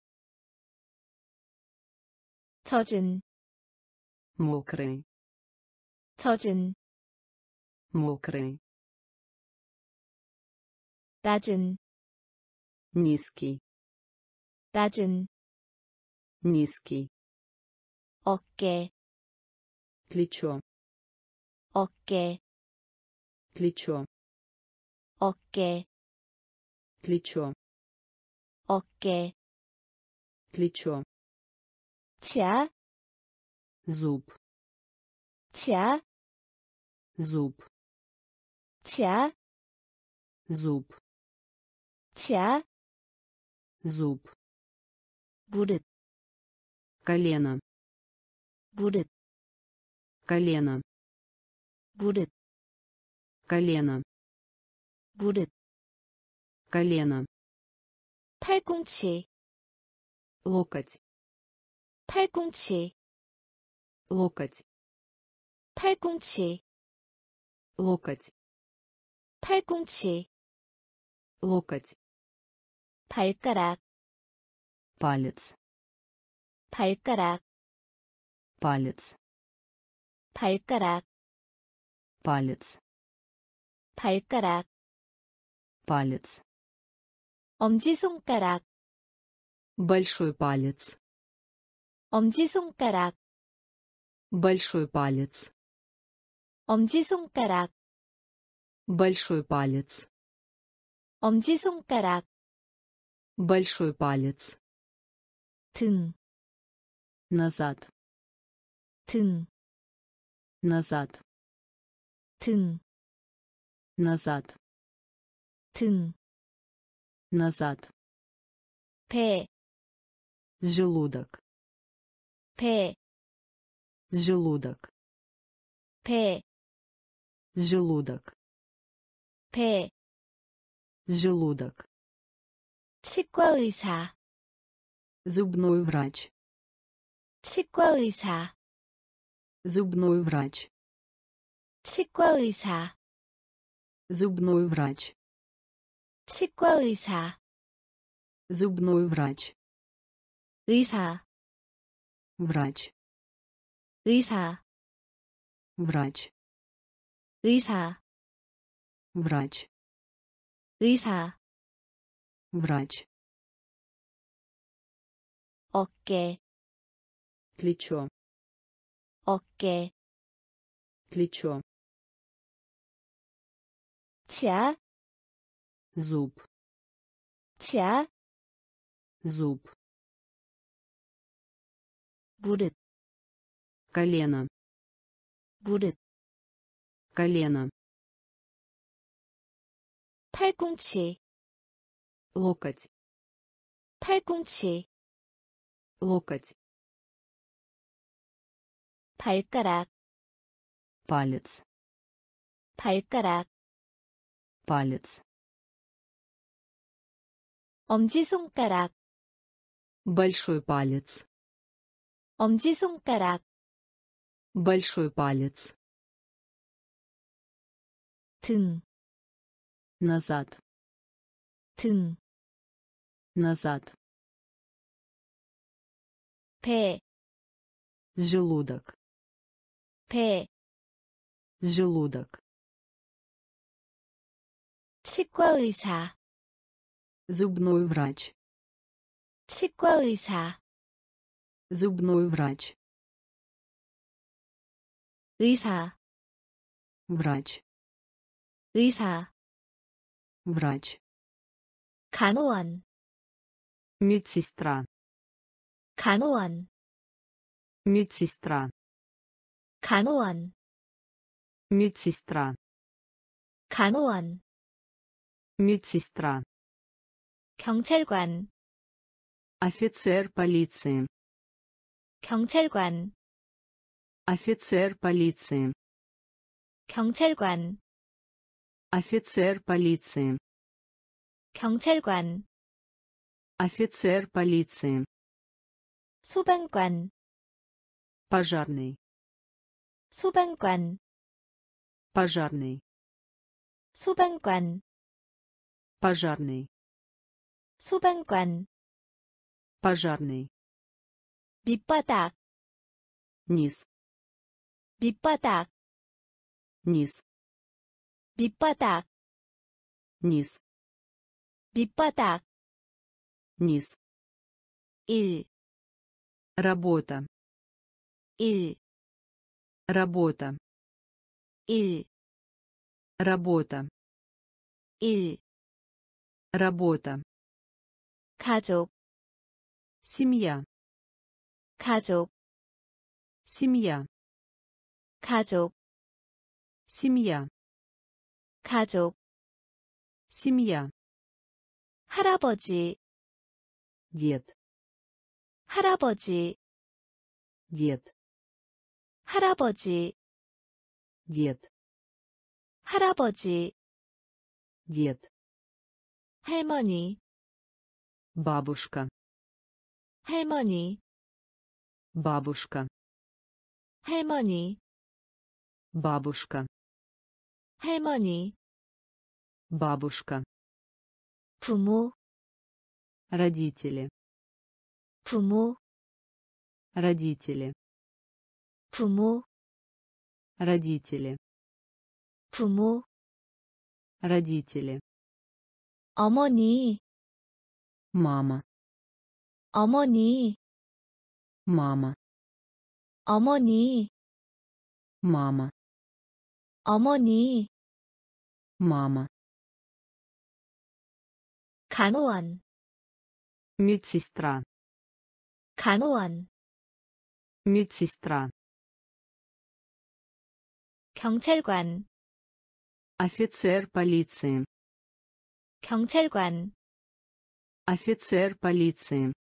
젖은 мокрый 젖은 мокрый 낮은 низкий 낮은 низкий 어깨 плечо 어깨 плечо 어깨 плечо 어깨 плечо 치아 зуб 치아 зуб 치아 зуб 치아 зуб 무릎 колено 무릎 колено 무릎 колено 무릎 колено 팔꿈치 локоть 팔꿈치 локоть 팔꿈치 локоть 팔꿈치 локоть 발가락 палец 발가락 палец 발가락 палец 발가락 палец 엄지손가락 большой палец 엄지손가락 большой палец 엄지손가락 большой палец 엄지손가락 большой палец 등, назад 등, назад 등, назад 등, назад 배, желудок 배, желудок 배, желудок 배, желудок 치과 의사, зубной врач 치과 의사, зубной врач 치과 의사, зубной врач 치과 의사, зубной врач 의사, врач 의사, врач 의사, врач 의사, врач 어깨, плечо 어깨, плечо 치아, зуб 치아, зуб 무릎, колено 무릎, колено 팔꿈치, локоть 팔꿈치, локоть 발가락, палец 발가락, палец 엄지손가락, большой палец 엄지손가락, большой палец 등, назад 등, назад 배, желудок 배, желудок 치과 의사, зубной врач 치과 의사, зубной врач 의사, врач 의사, врач 간호원, медсестра 간호원 медсестра 간호원 медсестра 간호원 медсестра 경찰관 офицер полиции 경찰관 офицер полиции 경찰관 офицер полиции 경찰관 офицер полиции 소방관 пожарный 소방관 пожарный 소방관 пожарный 소방관 пожарный 밑바닥 низ 밑바닥 низ 밑바닥 низ 밑바닥 низ 일, работа 일, работа 일, работа 일, работа 가족, семья 가족, семья 가족, семья 가족, семья 할아버지, дед 할아버지, дед 할아버지, дед 할아버지, дед 할머니, бабушка 할머니, бабушка 할머니, бабушка 할머니, бабушка 부모, родители 부모, родители 부모, родители 부모, родители 어머니, мама 어머니, мама 어머니, мама 어머니, мама 간호원, медсестра 간호원, медсестра 경찰관, офицер полиции 경찰관, офицер полиции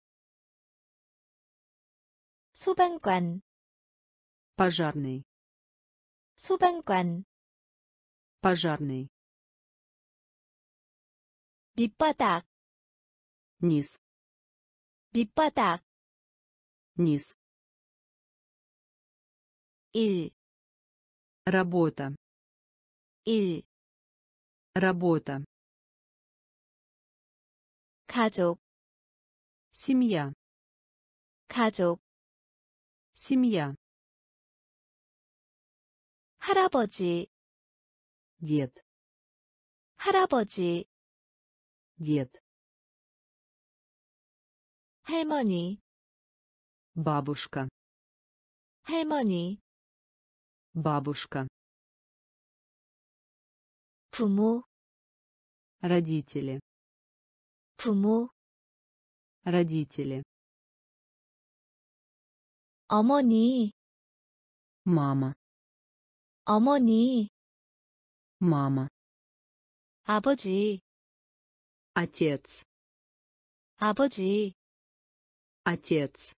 소방관, пожарный 소방관, пожарный 밑바닥, низ 밑바닥, низ 일, работа 일, работа 가족, семья 가족, семья 할아버지, дед 할아버지, дед 할머니, бабушка 할머니, бабушка 부모, родители 부모, родители 어머니, мама 어머니, мама 아버지, отец 아버지, отец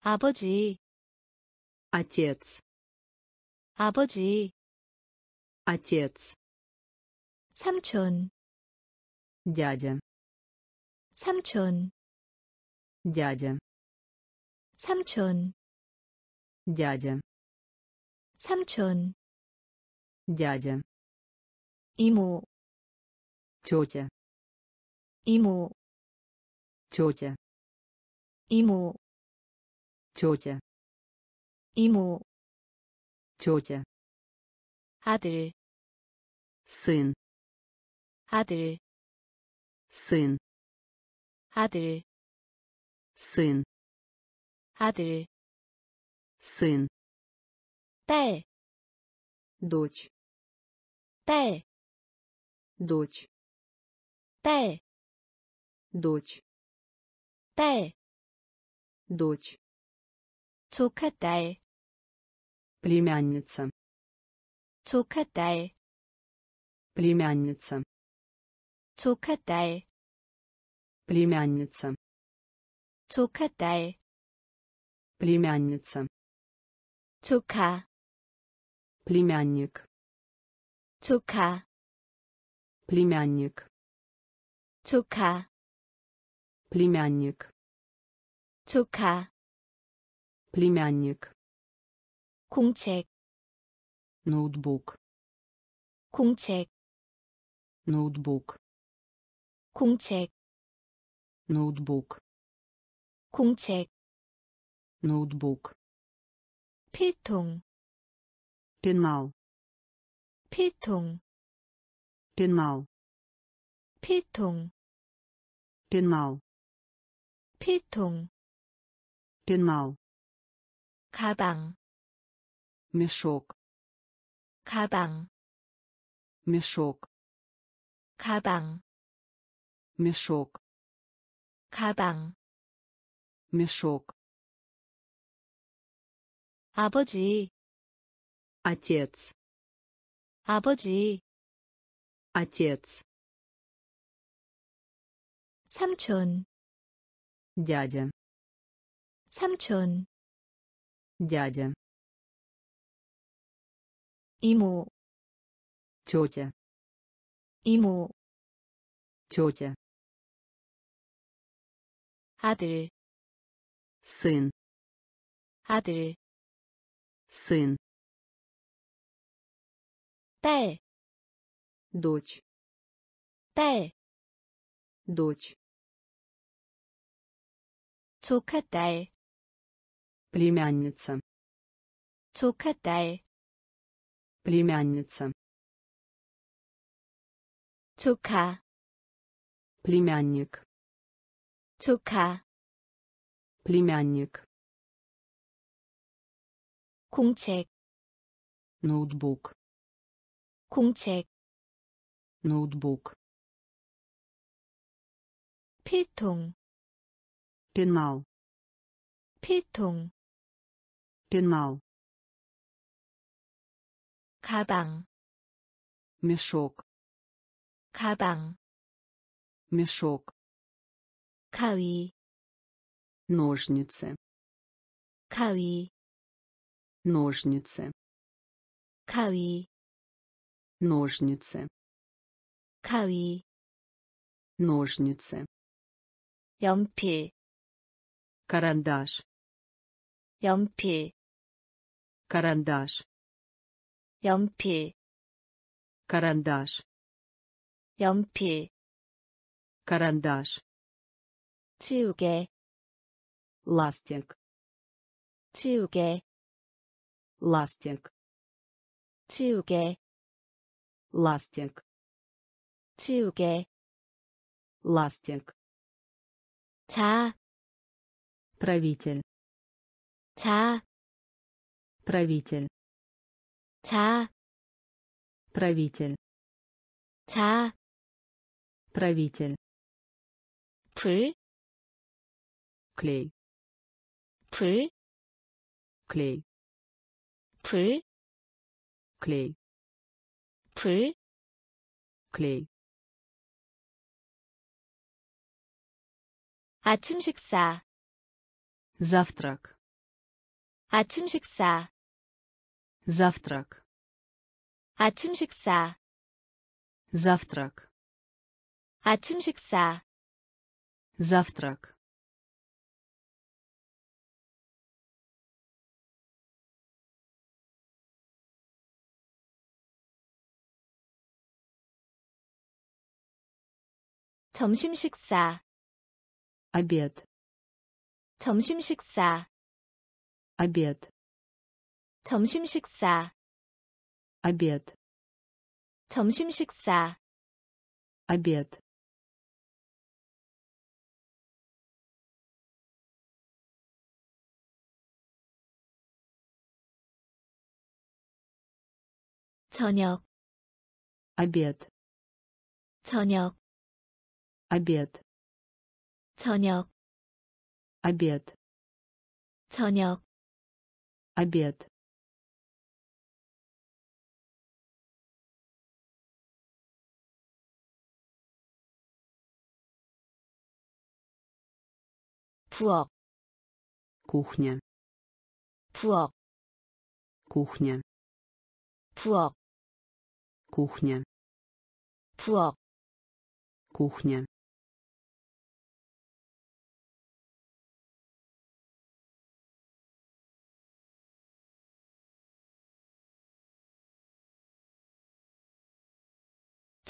아버지, отец 아버지, отец 삼촌, дядя 삼촌, дядя 삼촌, дядя 삼촌, дядя 이모, тетя 이모, тетя 이모, тетя 이모, тетя 아들, сын 아들, сын 아들, сын 아들, сын 딸, дочь 딸, дочь 딸, дочь 딸, дочь, 조카딸, племянница, 조카딸, племянница, 조카딸, племянница, 조카딸, племянница, 조카, племянник, 조카, племянник, 조카, племянник, 조카, племянник, 공책, ноутбук, 공책, ноутбук, 공책, ноутбук, 공책, ноутбук, 필통, пенал, 필통, пенал, 필통, пенал, 필통, пенал, 가방, мешок, 가방, мешок, 가방, мешок, 가방, мешок, 아버지, отец, 아버지, отец, 삼촌, дядя, 삼촌, дядя, 이모, тетя, 이모, тетя, 아들, сын, 아들, сын Тай. Дочь. Тай. Дочь. Цукатай. Племянница. Цукатай. Племянница. Цука. Племянник. Цука. Племянник. 공책, ноутбук, 공책, ноутбук, 필통, пенал, 필통, пенал, 가방, мешок, 가방, мешок, 가위, ножницы, 가위, ножницы, 가위, ножницы, 가위, ножницы, 연필, карандаш, 연필, карандаш, 연필, карандаш, 연필, карандаш, 치우개, ластик, 치우개, ластик. Циуге ластик. Циуге ластик. Та, правитель. Та, правитель. Та, правитель. Та, правитель. 풀 клей. 풀 клей. 불, клей, 불, клей, 아침 식사, завтрак, 아침 식사, завтрак, 아침 식사, завтрак, 아침 식사, завтрак, 점심 식사, обед, 점심 식사, обед, 점심 식사, обед, 점심 식사, обед, 저녁, обед, 저녁, обед, 저녁, обед, 저녁, обед, 부엌, кухня, 부엌, кухня, 부엌, кухня, 부엌, кухня,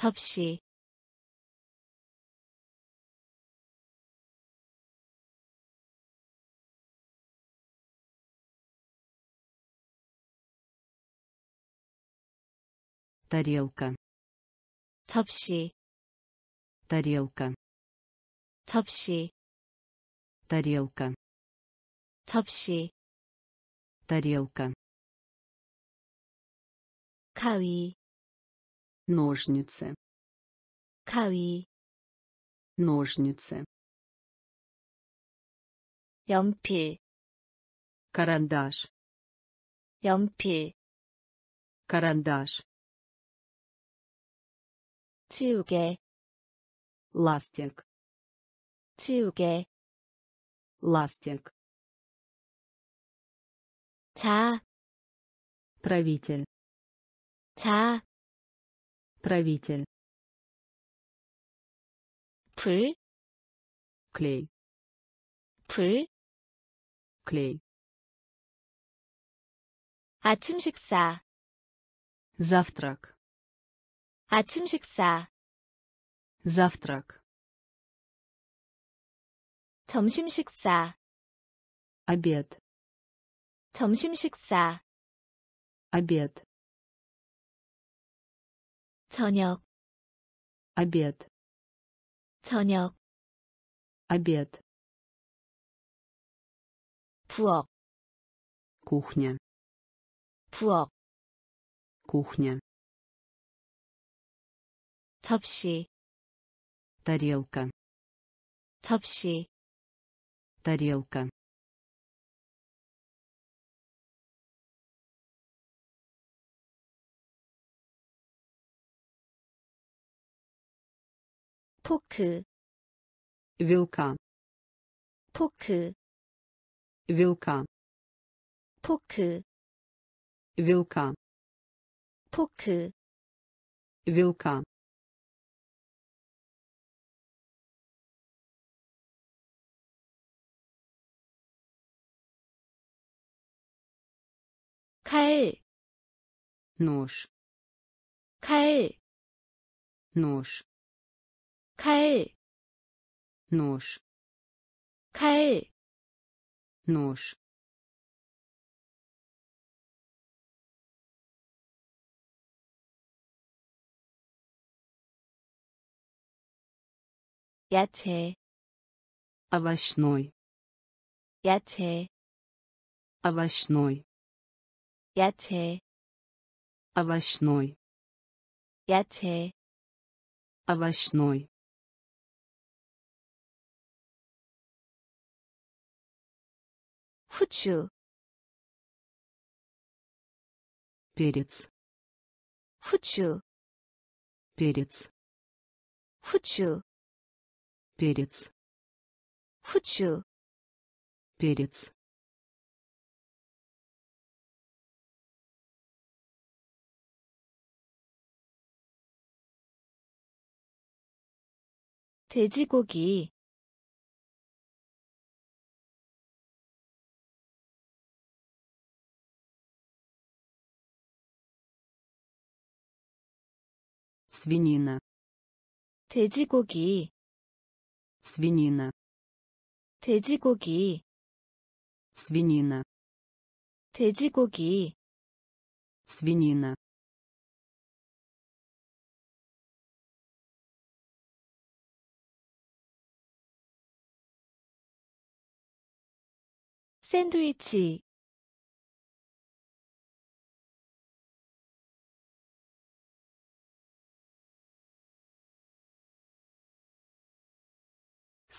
접시, тарелка, 접시, тарелка, 접시, тарелка, 접시, тарелка, 가위, ножницы, 가위, ножницы, 연필, карандаш, 연필, карандаш, 치우개, ластик, 치우개, ластик, 자, правитель, 자, правитель, 불, клей, 불, клей, 아침 식사, завтрак, 아침 식사, завтрак, 점심 식사, обед, 점심 식사, обед, 저녁, обед, 저녁, обед, 부엌, кухня, 부엌, кухня, 접시, тарелка, 접시, тарелка, 포크, вилка, 포크, вилка, 포크, вилка, 포크, вилка, 칼, нож, 칼, нож, 칼, нож, 칼, нож, 야채, овощной, 야채, овощной, 야채, овощной, 야채, овощной, 후추, перец, 후추, перец, 후추, перец, 후추, перец, 돼지고기, свинина, 돼지고기, свинина, 돼지고기, свинина, 돼지고기, свинина, 샌드위치,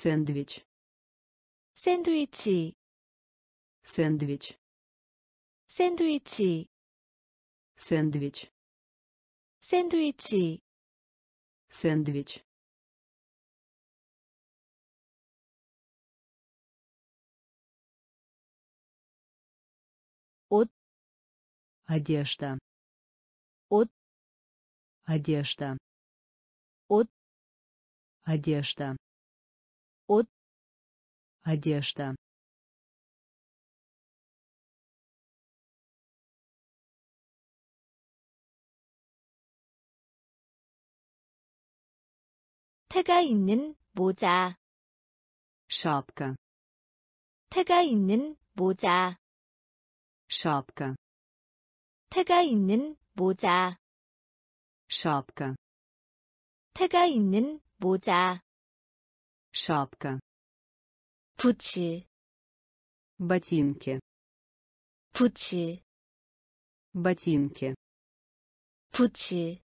сэндвич, 샌드위치, Сэндвич. 샌드위치, Сэндвич. 샌드위치, Сэндвич. 옷. Одежда. 옷. Одежда. 옷. Одежда. 옷. Одежда. 태가 있는 모자, Шапка. 태가 있는 모자, Шапка. 태가 있는 모자, Шапка. 태가 있는 모자, Шапка. 부츠, Ботинки. 부츠, Ботинки. 부츠,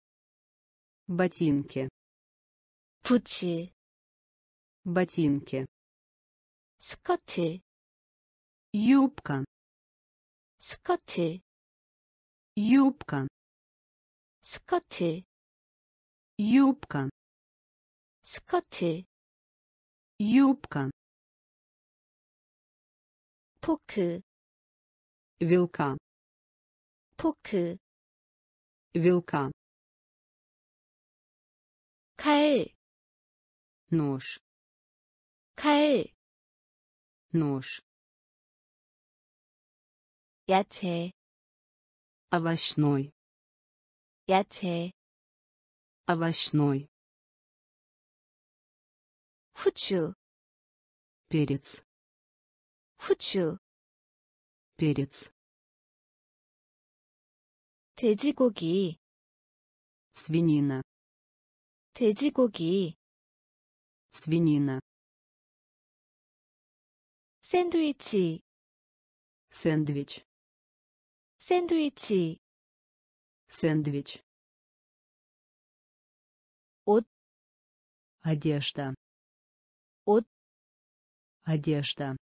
Ботинки. 부츠, Ботинки. 스커트, Юбка. 스커트, Юбка. 스커트, Юбка. 스커트, Юбка. 포크, Вилка. 포크, Вилка. 칼, Нож. 칼, Нож. 야채, Овощной. 야채, Овощной. 후추, Перец. 후추, Перец. 돼지고기, Свинина. 돼지고기, Свинина. 샌드위치, Сэндвич. 샌드위치, Сэндвич. 옷. Одежда. 옷. Одежда.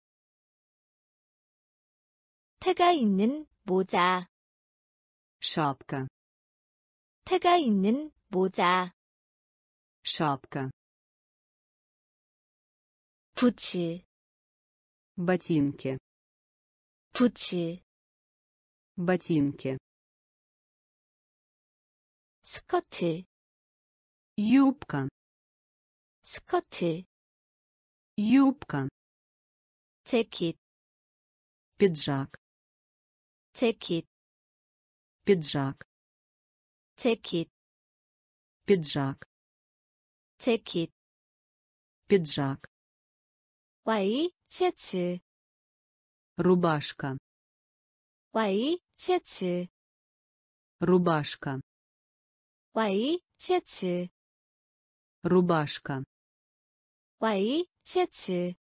태가 있는 모자, Шапка. 태가 있는 모자, Шапка. 부츠, Ботинки. 부츠, Ботинки. 스커트, Юбка. 스커트, Юбка. 재킷, Пиджак. Текит. Пиджак. Текит. Пиджак. Текит. Пиджак. Вай сецы. Рубашка. Вай сецы. Рубашка. Вай сецы. Рубашка. Вай сецы.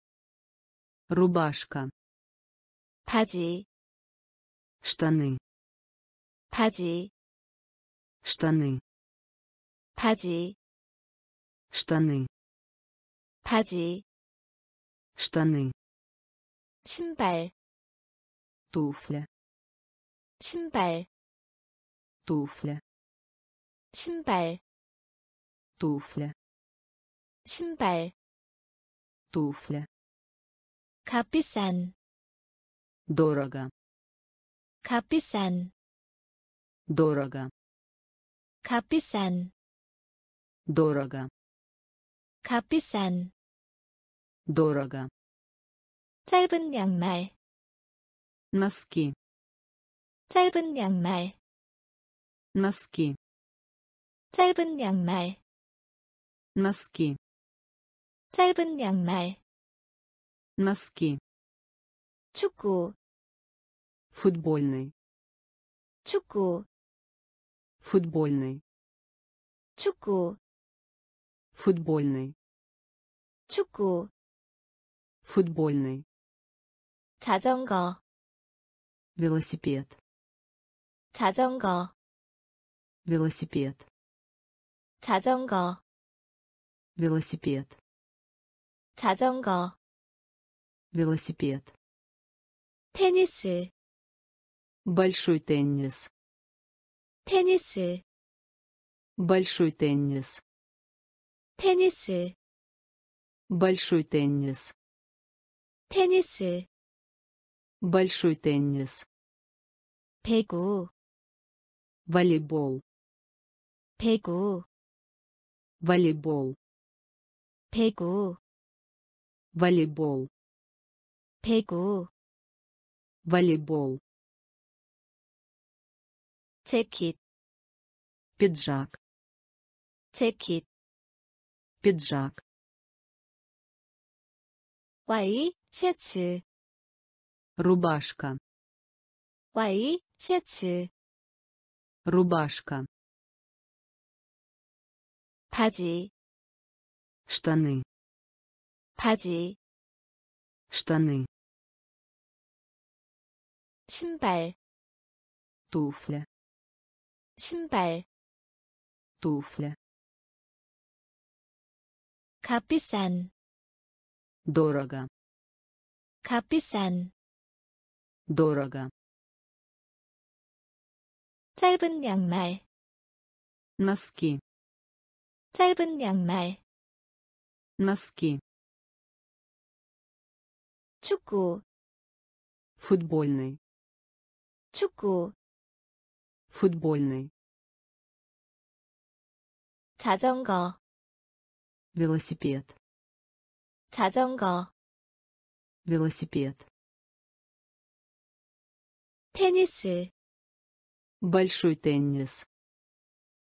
Рубашка. Пади Штаны. 바지, Штаны. 바지, Штаны. 바지, Штаны. 신발, Туфля. 신발, Туфля. 신발, Туфля. 신발, Туфля. 값비싼, Дорого. 값비싼, Дорого. 값비싼, Дорого. 값비싼, Дорого. 짧은 양말, Носки. 짧은 양말, Носки. 짧은 양말, Носки. 짧은 양말, Носки. 축구, Футбольный. 축구, Футбольный. 축구, Футбольный. 축구, Футбольный. 자전거, Велосипед. 자전거, Велосипед. 자전거, Велосипед. 자전거, Велосипед. 테니스 Большой теннис. 테니스 Большой теннис. 테니스 Большой теннис. 테니스 Большой теннис. 배구 Волейбол. 배구 Волейбол. 배구 Волейбол. 배구 Волейбол. 재킷 Пиджак. 재킷 Пиджак. 와이 셔츠 Рубашка. 와이 셔츠 Рубашка. 바지 Штаны. 바지 Штаны. 신발 Туфля. 신발 Туфля. 값비싼 Дорого. 값비싼 Дорого. 짧은 양말 Носки. 짧은 양말 Носки. 축구 Футбольный. 축구 Футбольный. 자전거 Велосипед. 자전거 Велосипед. 테니스 Большой теннис.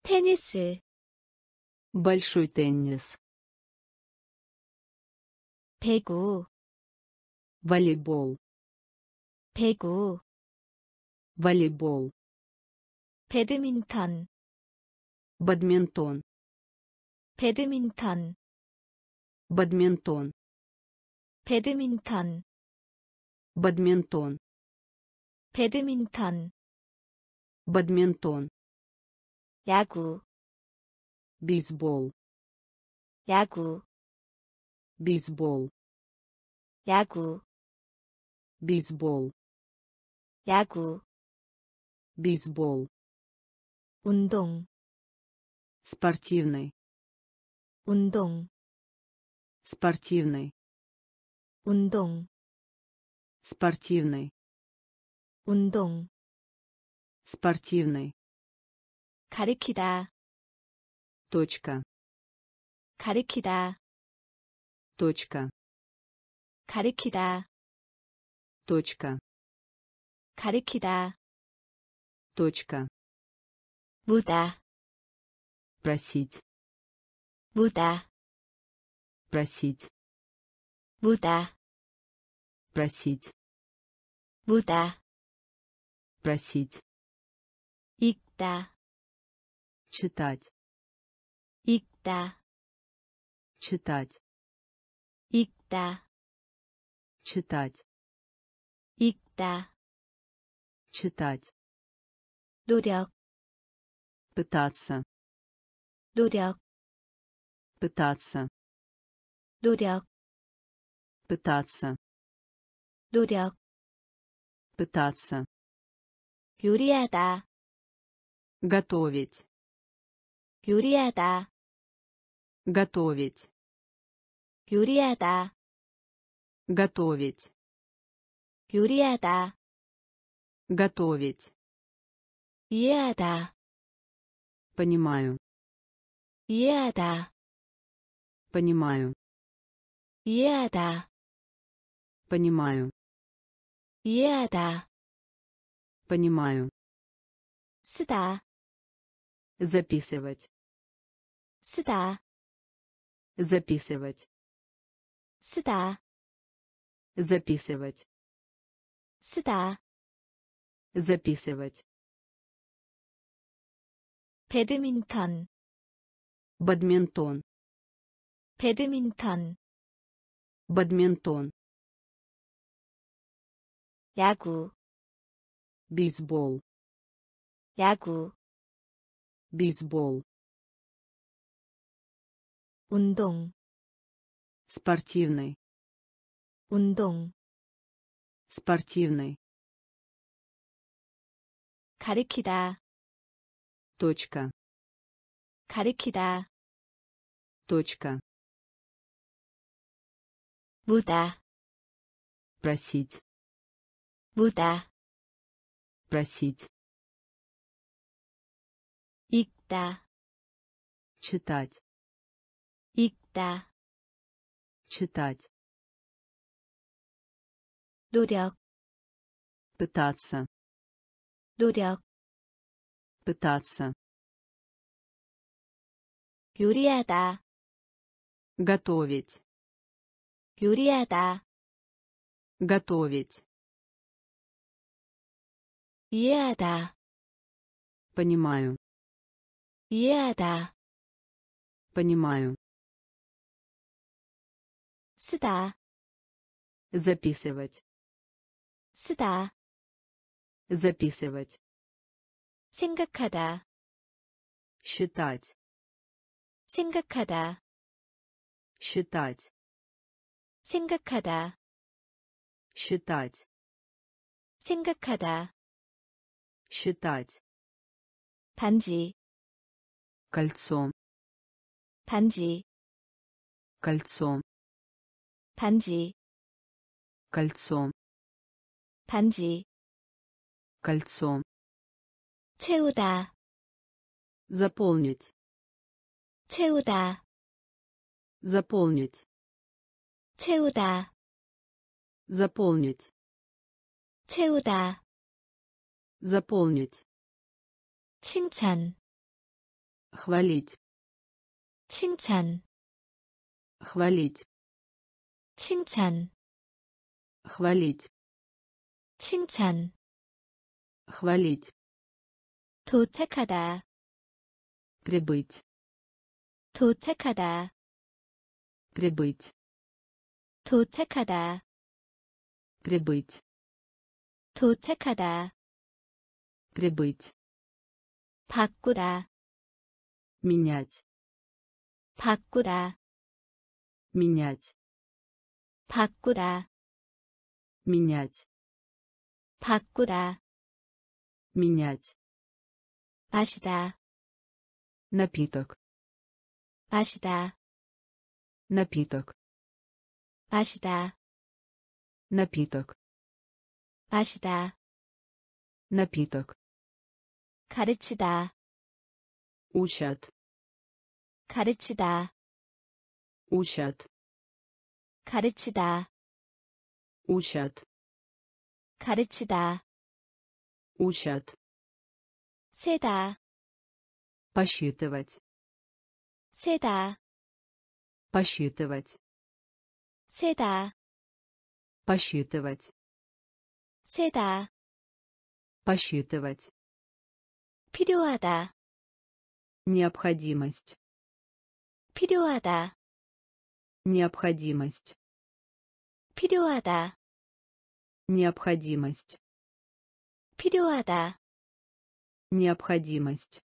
테니스 Большой теннис. 배구 Волейбол. 배구 Волейбол. 배드민턴 Бадминтон. 배드민턴 Бадминтон. 배드민턴 Бадминтон. 배드민턴 Бадминтон. 야구 Бейсбол. 야구 Бейсбол. 야구 Бейсбол. 야구 Бейсбол. 운동 Спортивный. 운동 Спортивный. 운동 Спортивный. 운동 Спортивный. 가리키다 Точка. 가리키다 Точка. 가리키다 Точка. 가리키다 Точка. 무다 Просить. 무다 Просить. 무다 Просить. 무다 Просить. 읽다 Читать. 읽다 Читать. 읽다 Читать. 읽다 Читать. 노력 Пытаться. 노력 Пытаться. 노력 Пытаться. 노력 Пытаться. 요리하다 Готовить. 요리하다 Готовить. 요리하다 Готовить. 요리하다 Готовить. 이해하다 Понимаю. Еда. Понимаю. Еда. Понимаю. Еда. Понимаю. Сюда. Записывать. Сюда. Записывать. Сюда. Записывать. Сюда. Записывать. 배드민턴 Бадминтон. 배드민턴 Бадминтон. 야구 Бейсбол. 야구 Бейсбол. 운동 Спортивный. 운동 Спортивный. 가리키다, Точка. 가리키다, Точка. 무다, Просить. 무다, Просить. 읽다, Читать. 읽다, Читать. 노력, Пытаться. 노력, Пытаться. 요리하다, Готовить. 요리하다, Готовить. 이해하다, Понимаю. 이해하다, Понимаю. 쓰다, Записывать. 쓰다, Записывать. 생각하다, Считать. 생각하다, Считать. 생각하다, Считать. 생각하다, Считать. 반지, Кольцо. 반지, Кольцо. 반지, Кольцо. 반지, Кольцо. 채우다, Заполнить. 채우다, Заполнить. 채우다, Заполнить. 채우다, Заполнить. 칭찬, Хвалить. 칭찬, Хвалить. 칭찬, Хвалить. 칭찬, Хвалить. 도착하다, Прибыть. 도착하다, Прибыть. 도착하다, Прибыть. 도착하다, Прибыть. 바꾸다, Менять. 바꾸다, Менять. 바꾸다, Менять. 바꾸다, Менять. 마시다, Напиток. 마시다, Напиток. 마시다, Напиток. 마시다, Напиток. 가르치다, Учат. 가르치다, Учат. 가르치다, Учат. 가르치다, Учат. 세다, Посчитывать. 세다, Посчитывать. 세다, Посчитывать. 세다, Посчитывать. 필요하다, Необходимость. 필요하다, Необходимость. 필요하다, Необходимость. 필요하다, Необходимость.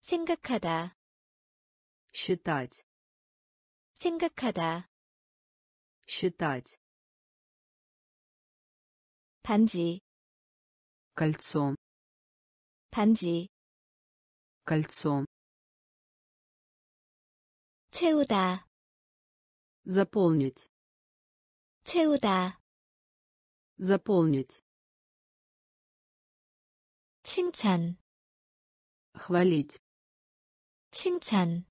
생각하다, Считать. 생각하다, Считать. 반지, Кольцо. 반지, Кольцо. 채우다, Заполнить. 채우다, Заполнить. 칭찬, Хвалить. 칭찬,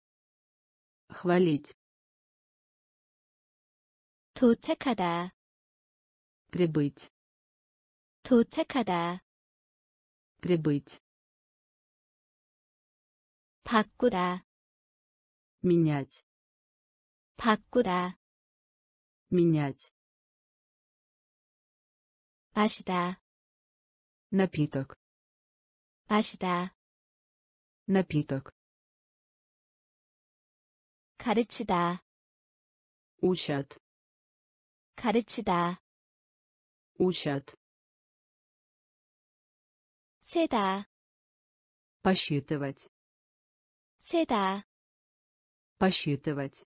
Хвалить. 도착하다, Прибыть. 도착하다, Прибыть. 바꾸다, Менять. 바꾸다, Менять. 마시다, Напиток. 마시다, Напиток. 가르치다, Учат. 가르치다, Учат. 세다, Посчитывать. 세다, Посчитывать.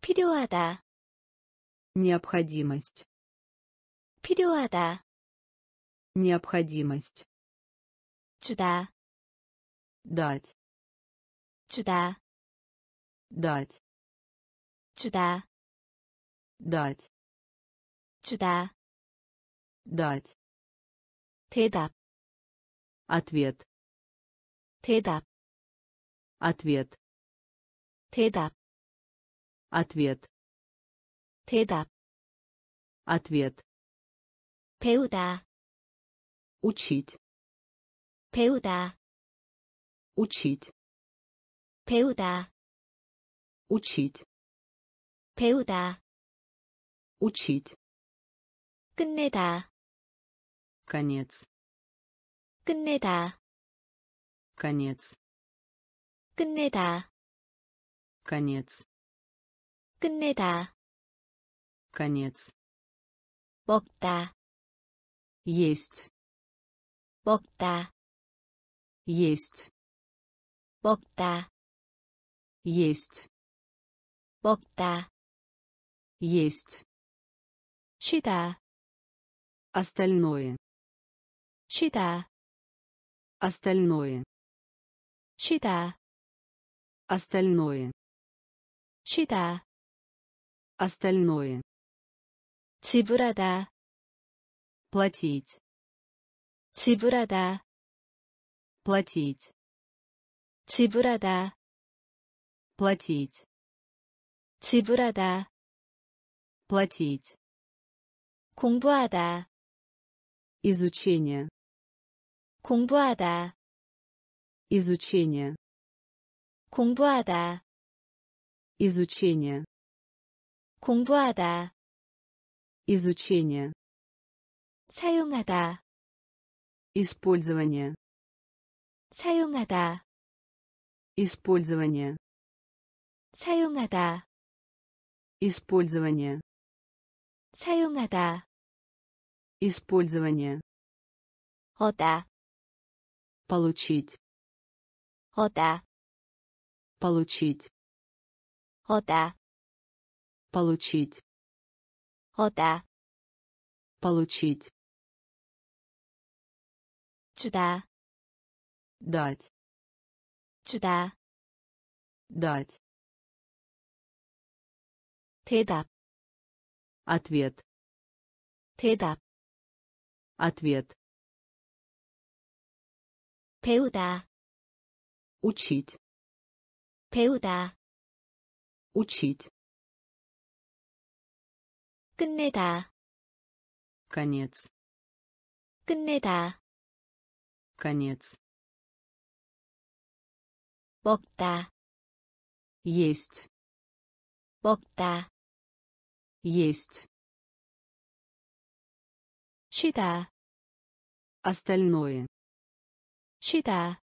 필요하다, Необходимость. 필요하다. Необходимость. 주다. Дать. 주다. Дать. 주다. Дать. 주다. Дать. 대답. Ответ. 대답. Ответ. 대답. Ответ. 대답. Ответ. 배우다. Учить. 배우다. Учить. 배우다. Учить. 배우다. Учить. 끝내다. Конец. 끝내다. Конец. 끝내다. Конец. 끝내다. Конец. 먹다. Есть. 먹다. Есть. 먹다. Есть. 먹다. Есть. 쉬다. Остальное. 쉬다. Остальное. 쉬다. Остальное. 쉬다. Остальное. 지불하다. Платить. 지불하다. Платить. 지불하다. Платить. 지불하다. Платить. 공부하다. Изучение. 공부하다. Изучение. 공부하다. Изучение. 공부하다. Изучение. 사용하다. Использование. 사용하다. Использование. 사용하다. Использование. 사용하다. Использование. 어다. Получить. 어다. Получить. 어다. Получить. 어다. Получить. 주다. Дать. 주다. Дать. 대답. Ответ. 대답. Ответ. 배우다. Учить. 배우다. Учить. 끝내다. Конец. 끝내다. Конец. 먹다. Есть. 먹다. Есть. 쉬다. Остальное. 쉬다.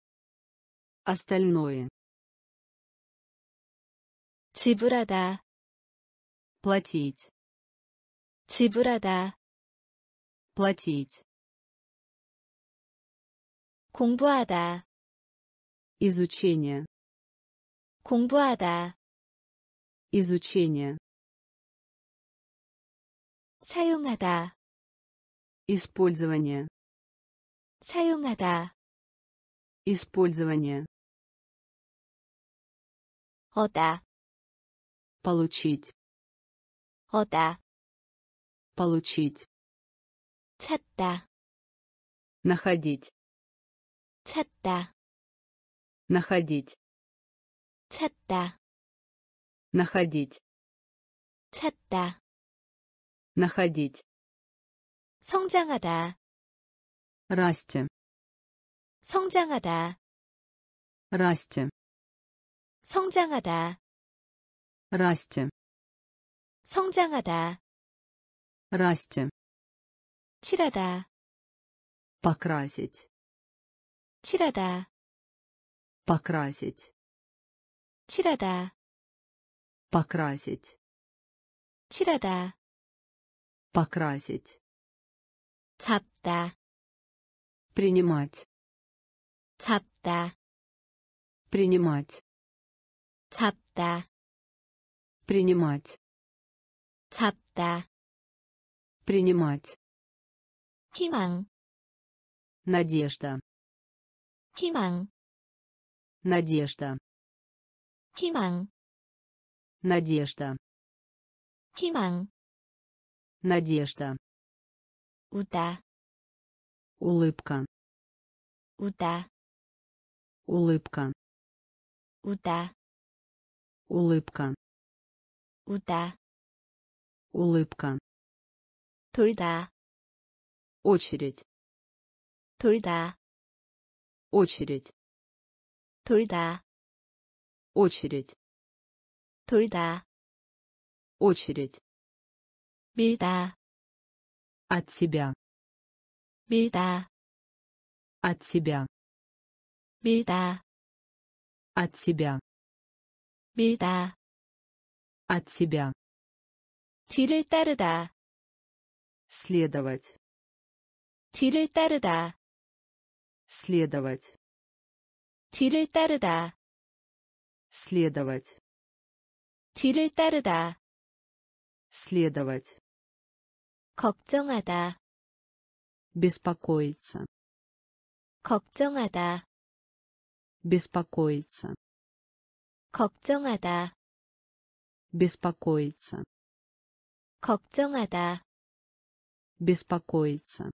Остальное. 지불하다. Платить. 지불하다. Платить. 공부하다. Изучение. 공부하다. Изучение. 사용하다. Использование. 사용하다. Использование. 어다. Получить. 어다. Получить. 찾다. Находить. 찾다. Находить. 찾다. Находить. 찾다. Находить. 성장하다. Расти. 성장하다. Расти. 성장하다. Расти. 성장하다. Расти. 칠하다. Покрасить. 칠하다. Покрасить. 칠하다. Покрасить. 칠하다. Покрасить. 잡다. Принимать. 잡다. Принимать. 잡다. Принимать. 잡다, принимать, 희망, надежда, 희망, надежда, 희망, надежда, 희망, надежда, 우다, улыбка, 우다, улыбка, 우다, улыбка, 우다, улыбка, 돌다, очередь, 돌다, очередь, 돌다, очередь, 돌다, очередь, 밀다, от себя, 밀다, от себя, 밀다, от себя, 밀다, от себя, 뒤를 따르다, следовать, 뒤를 따르다, следовать, 뒤를 따르다, следовать, 뒤를 따르다, следовать, 걱정하다, беспокоиться, 걱정하다, беспокоиться, 걱정하다, беспокоиться, 걱정하다, беспокоиться,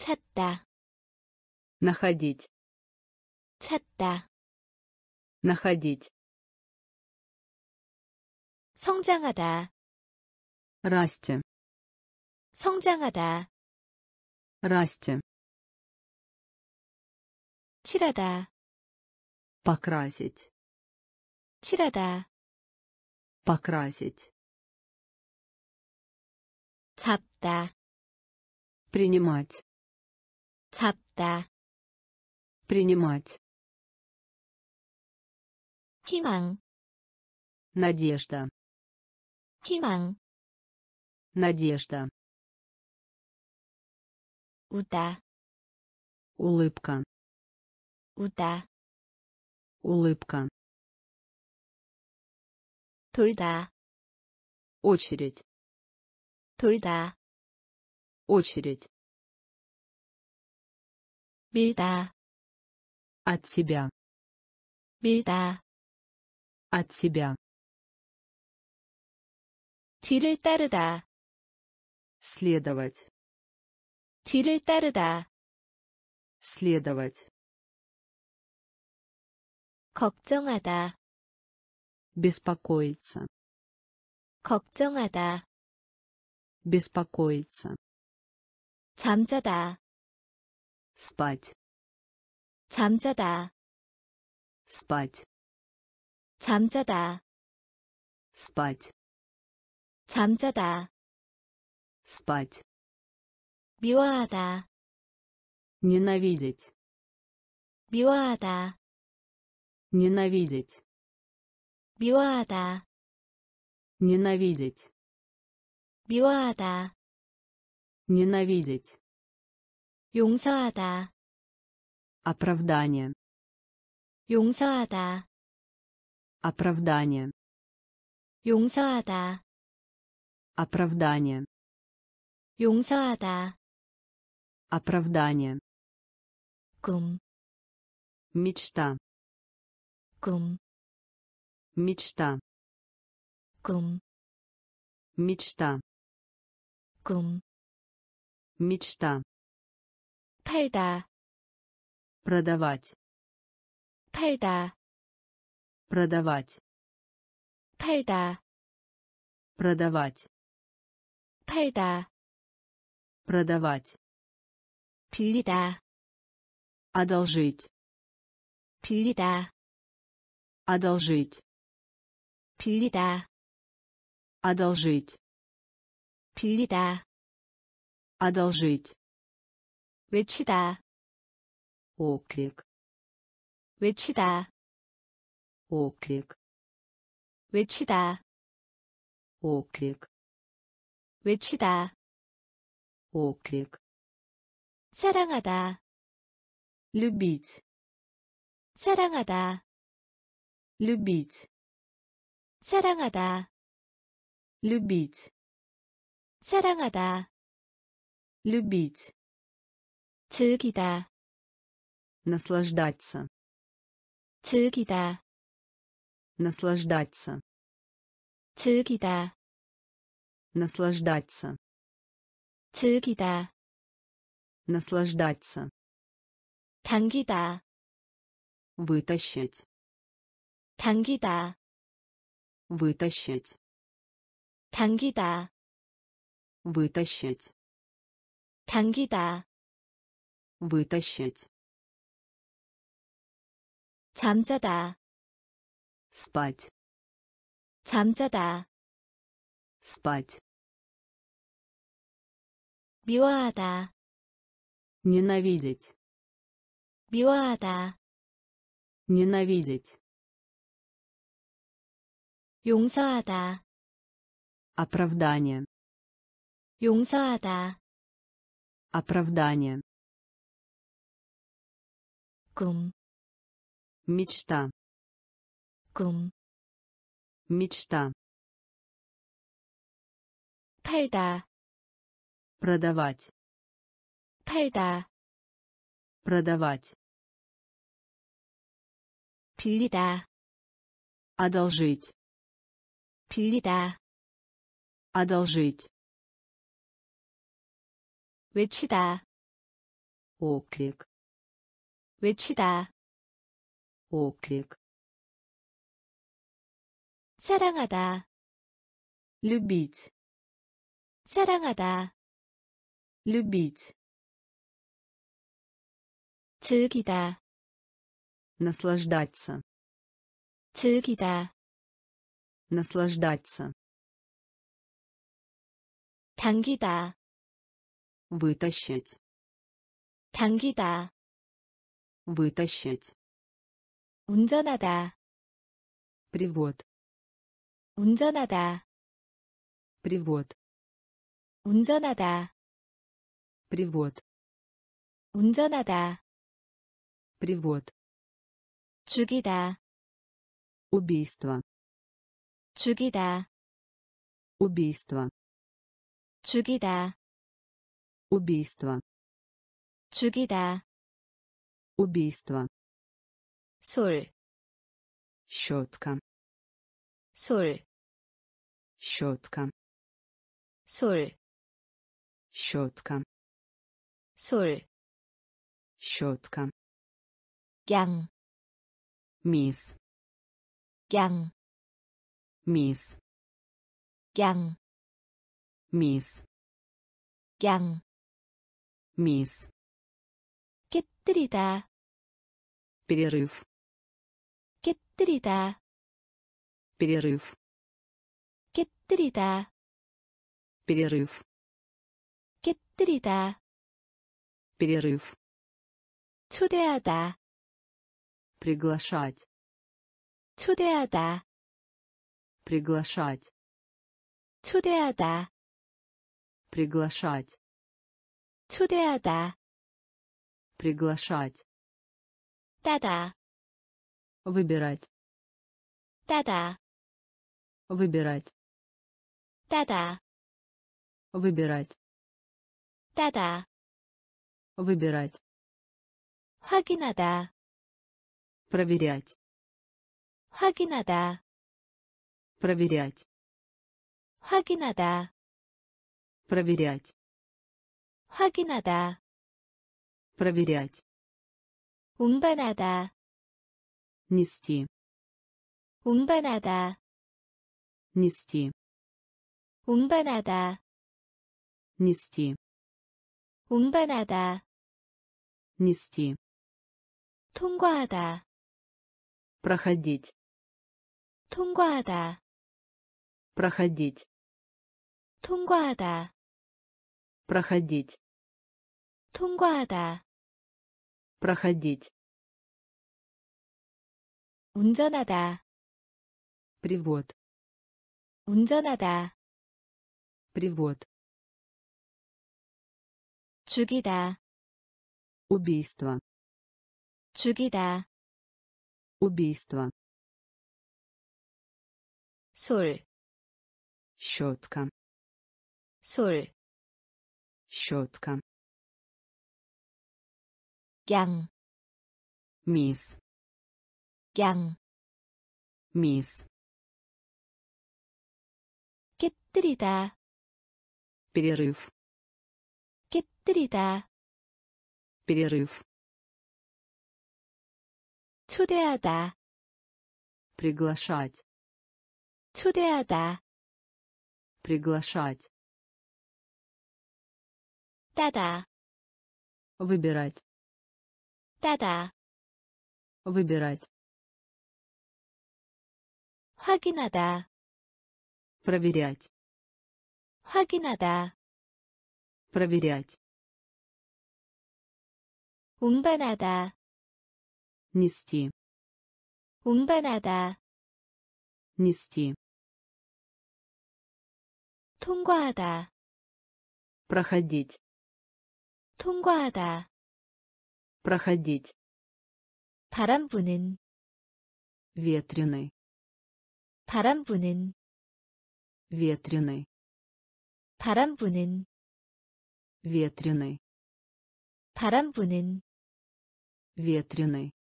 찾다, находить, 찾다, находить, 성장하다, расти, 성장하다, расти, 칠하다, покрасить, 칠하다, покрасить, 잡다, принимать, 잡다, принимать, 희망, надежда, 희망, надежда, 우다, улыбка, 우다, улыбка, 돌다, очередь, 돌다, очередь, 밀다, от себя, 밀다, от себя, 뒤를 따르다, следовать, 뒤를 따르다, следовать, 걱정하다, беспокоиться, 걱정하다, беспокоиться, 잠자다, спать, 잠자다, спать, 잠자다, спать, 잠자다, спать, 미워하다, ненавидеть, 미워하다, ненавидеть, 미워하다, ненавидеть, 미워하다, ненавидеть, 용서하다, оправдание, 용서하다, оправдание, 용서하다, оправдание, 용서하다, оправдание, 꿈, мечта, 꿈, мечта, 꿈, мечта, 꿈, мечта, 팔다, продавать, 팔다, продавать, 팔다, продавать, 팔다, продавать, 빌리다, одолжить, 빌리다, одолжить, 빌리다, одолжить, 빌리다, одолжить, 외치다, оклик, 외치다, оклик, 외치다, оклик, 외치다, оклик, 사랑하다, любить, 사랑하다, любить, 사랑하다, Любить. 사랑하다, Любить. 즐기다, Наслаждаться. 즐기다, Наслаждаться. 즐기다, Наслаждаться. 즐기다, Наслаждаться. 당기다, Вытащить. 당기다, Вытащить. 당기다, Вытащить. 당기다, Вытащить. 잠자다, Спать. 잠자다, Спать. 미워하다, Ненавидеть. 미워하다, Ненавидеть. 용서하다, Оправдание. 용서하다, Оправдание. 꿈, Мечта. 꿈, Мечта. 팔다, Продавать. 팔다, Продавать. 빌리다, Одолжить. 빌리다, Одолжить. 외치다, Окрик. 외치다, Окрик. 사랑하다, Любить. 사랑하다, Любить. 즐기다, Наслаждаться. 즐기다, Наслаждаться. 당기다, Вытащить. 당기다, Вытащить. 운전하다, Привод. 운전하다, Привод. 운전하다, Привод. 운전하다, Привод. 죽이다, Убийство. 죽이다, Убийство. 죽이다, Убийство. 죽이다, Убийство. 솔, Щетка. 솔, Щетка. 솔, Щетка. 솔, Щетка. 양, Мисс. 양, Мисс. 양, Мисс. 양, Мисс. 깨뜨리다, Перерыв. 깨뜨리다, Перерыв. 깨뜨리다, Перерыв. 깨뜨리다, Перерыв. 초대하다, Приглашать. 초대하다, Приглашать. 초대하다, Приглашать. 초대하다, Приглашать. 따다, Выбирать. 따다, Выбирать. 따다, Выбирать. 따다, Выбирать. 확인하다, Проверять. 확인하다, Проверять. 확인하다, Проверять. 확인하다, Проверять. 운반하다, Нести. 운반하다, Нести. 운반하다, Нести. 운반하다, Нести. 통과하다, Проходить. 통과하다, Проходить. 통과하다, Проходить. 통과하다, Проходить. 운전하다, Привод. 운전하다, Привод. 죽이다, Убийство. 죽이다, Убийство. 솔, щетка 솔, щетка 양, мисс 양, мисс 깨뜨리다, перерыв 깨뜨리다, перерыв 초대하다, приглашать 초대하다, приглашать 따다, выбирать 따다, выбирать 확인하다, проверять 확인하다, проверять 운반하다, нести 운반하다, нести 통과하다, проходить 통과하다, проходить 바람 부는, ветреный 바람 부는, ветреный 바람 부는, ветреный 바람 부는, ветреный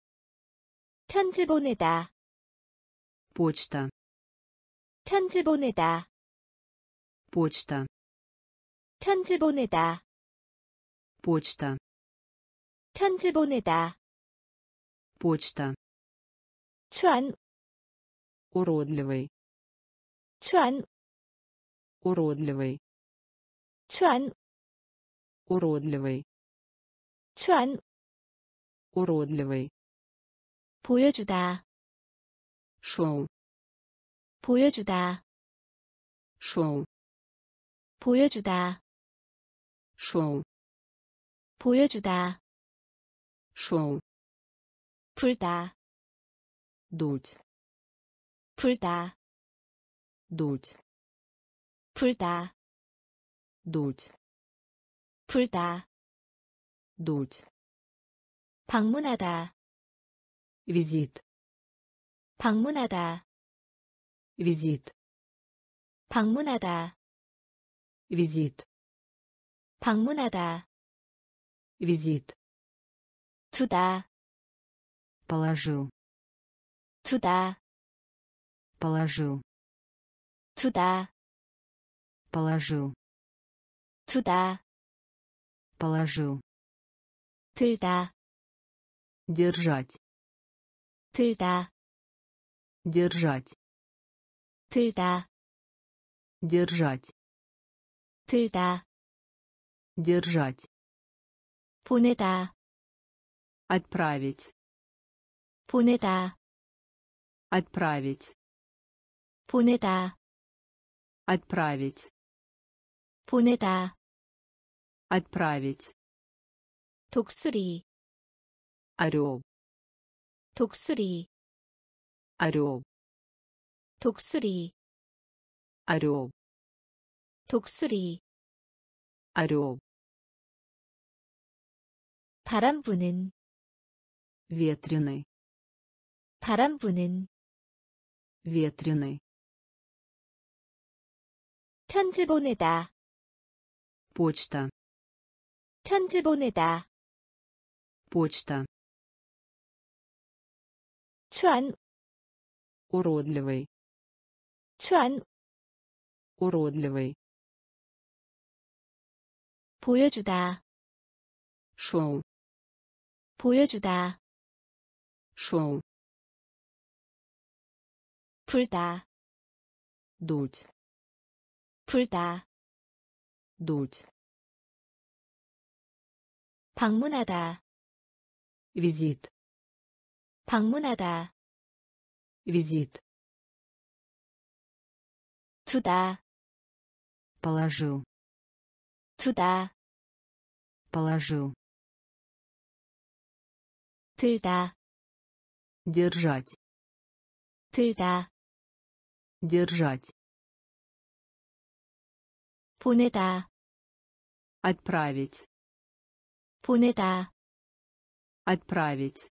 편지 보내다, почта 편지 보내다, почта 편지 보내다, почта 편지 보내다, почта 추한, уродливый 추한, уродливый 추한, уродливый 추한, уродливый 보여주다, шоу 보여주다, шоу 보여주다, шоу 보여주다, 쇼 풀다 노트 불다 노트 불다 노트 불다 노트 방문하다 비짓 방문하다 비짓 방문하다 비짓 방문하다 비짓 다, положил 두다, положил 두다, положил 두다, положил 들다, держать 들다, держать 들다, держать 들다, держать 보내다, отправить 보내다, отправить 보내다, отправить 보내다, отправить 독수리, орел 독수리, орел 독수리, орел 독수리, орел 바람 부는, ветреный 바람 부는, ветреный 편지 보내다, почта 편지 보내다, почта 추한, уродливый 추한, уродливый 보여주다, шоу 보여주다, шоу 불다, дуть 불다, дуть 방문하다, визит 방문하다, визит 두다, положил 두다, положил 들다, держать 들다, держать 보내다, отправить 보내다, отправить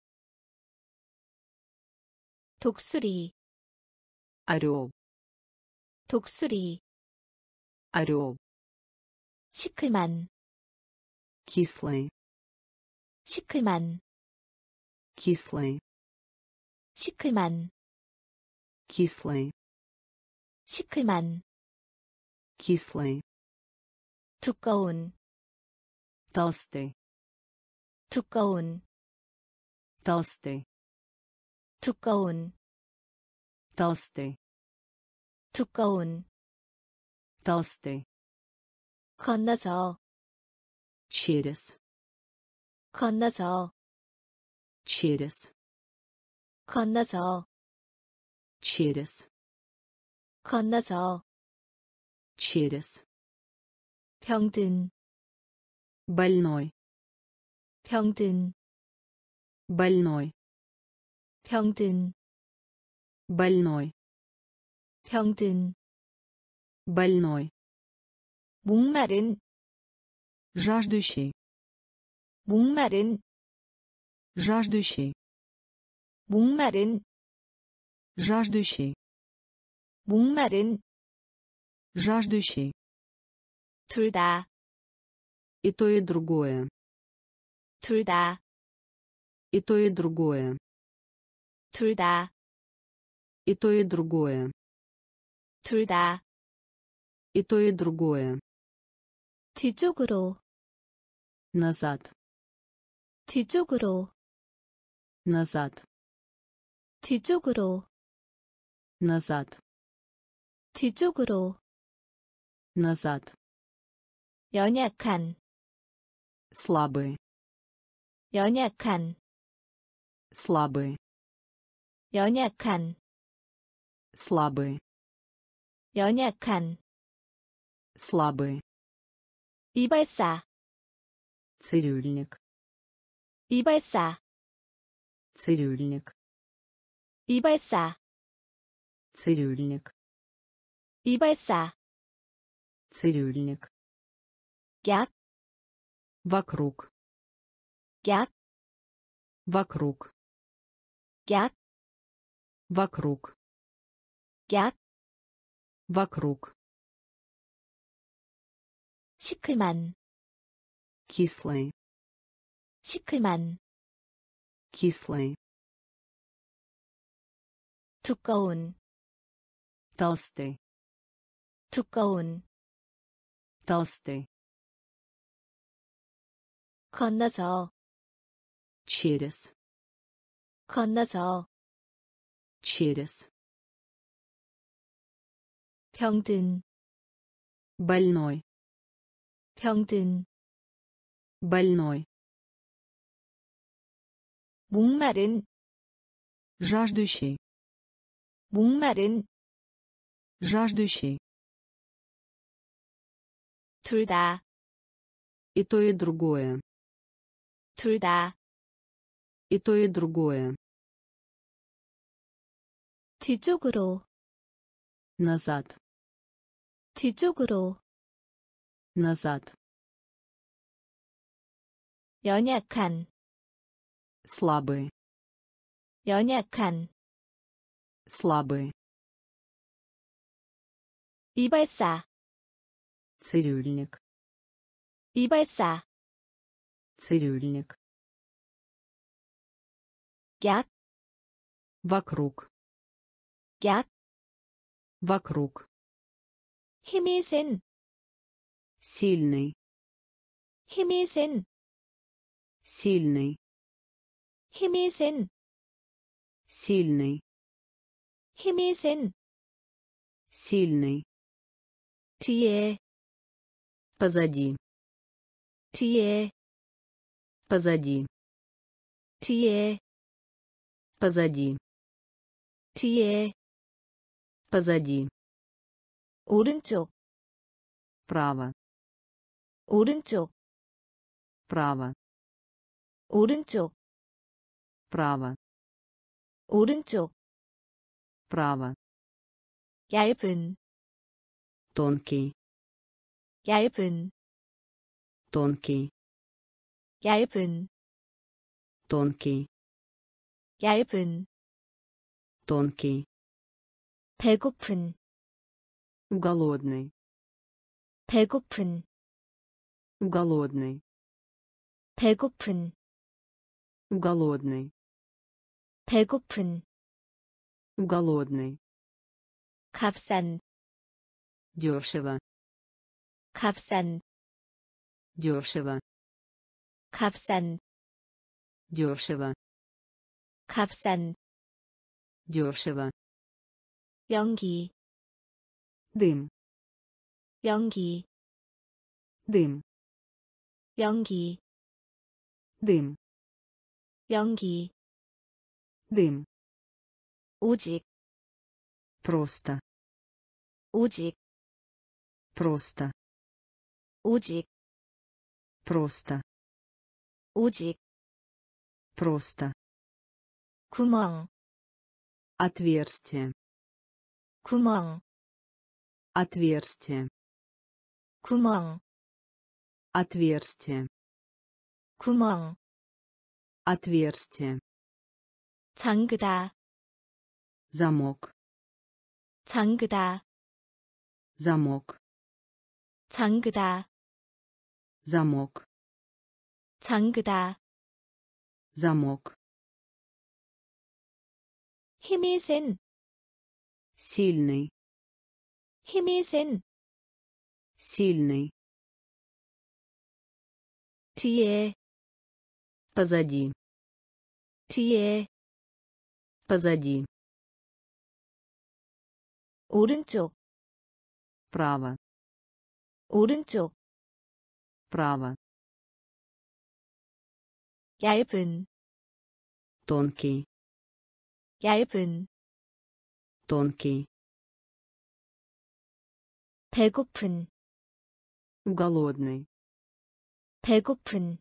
독수리, орел 독수리, орел 시큼한 кислый 시큼한 кислый 시큼한 кислый 시큼한 кислый 두꺼운 толстый 두꺼운 толстый 두꺼운 толстый 두꺼운 толстый 건너서 через 건너서 через 건너서 через 건너서 через 병든 больной 병든 больной 병든 больной 병든 больной 목마른 жаждущий 목마른 жаждущий 목마른 жаждущий 목마른 жаждущий 둘 다, и то и другое 둘 다, и то и другое 둘 다, и то и другое 둘 다. и то и другое 뒤쪽으로, назад 뒤쪽으로, назад 뒤쪽으로, назад 뒤쪽으로. назад 연약한, слабый 연약한, слабый 연약한, слабый 연약한. слабый 이발사, цирюльник 이발사, цирюльник 이발사, цирюльник 이발사. цирюльник 약, вокруг 약, вокруг 약, вокруг 약. вокруг 시큼한, кислый 시큼한, кислый 두꺼운, толстый 두꺼운. толстый 건너서, через 건너서. через 병든, больной 병든. больной 목마른, жаждущий 목마른. жаждущий 둘 다, и то и другое 둘 다. и то и другое 뒤쪽으로, назад 뒤쪽으로. назад 연약한, слабый 연약한. слабый 이발사, цирюльник 이발사. цирюльник 약, вокруг 약. вокруг 힘이 센, сильный 힘이 센, сильный 힘이 센, сильный 힘이 센. сильный 뒤에, позади 뒤에, позади 뒤에, позади 뒤에. позади 오른쪽, право 오른쪽, право 오른쪽, право 오른쪽. право 얇은, тонкий 얇은, тонкий 얇은, тонкий 얇은. тонкий 배고픈, голодный 배고픈 голодный 배고픈 голодный 배고픈 голодный 값싼 дешево 값싼 дешево 값싼 дешево 값싼 дешево 연기 дым 연기 дым 연기 дым 연기 дым 오직 просто 오직 просто 오직 просто 오직 просто 구멍 отверстие 구멍 отверстие 구멍 отверстие 구멍 отверстие 잠그다 замок 잠그다 замок 잠그다 замок 잠그다 замок 힘이 센 сильный 힘이 센 сильный 뒤에 позади 뒤에 позади 오른쪽 право 오른쪽 право 얇은 тонкий 얇은 тонкий 배고픈 голодный 배고픈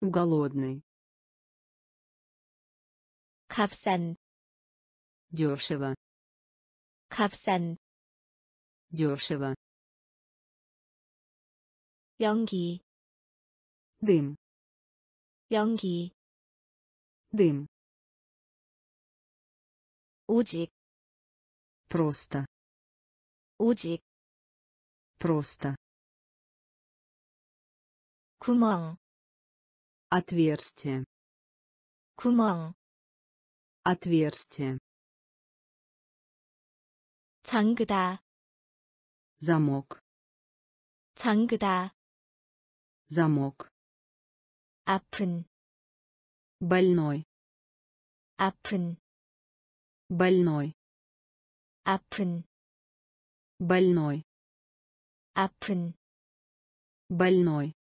голодный 값싼 дешево 값싼 дешево 연기 дым 연기 дым 오직 просто 오직 просто 구멍 отверстие 구멍 отверстие 잠그다 замок 잠그다 замок 아픈 больной 아픈 больной 아픈 больной 아픈 больной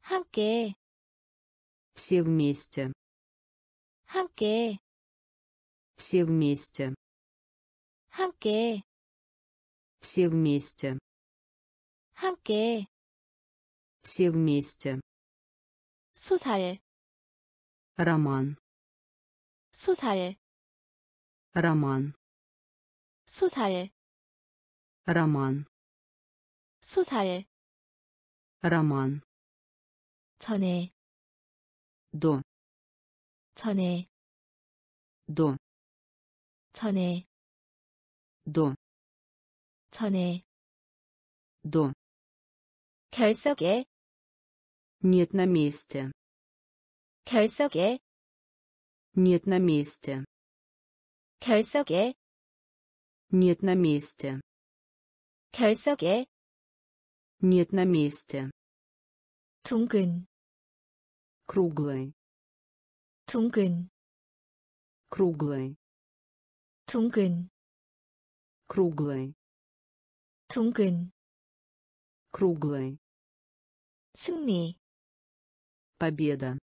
함께 все вместе 함께 все вместе 함께 все вместе 함께 все вместе 소살 роман 소살 роман 소살 роман 소살 роман 전에 до 전에 до 전에 до 전에 до 결석에 нет на месте 결석에 нет на месте 결석에 нет на месте 결석에 нет на месте 둥근 круглый 둥근 круглый 둥근 круглый 둥근 круглый 승리 победа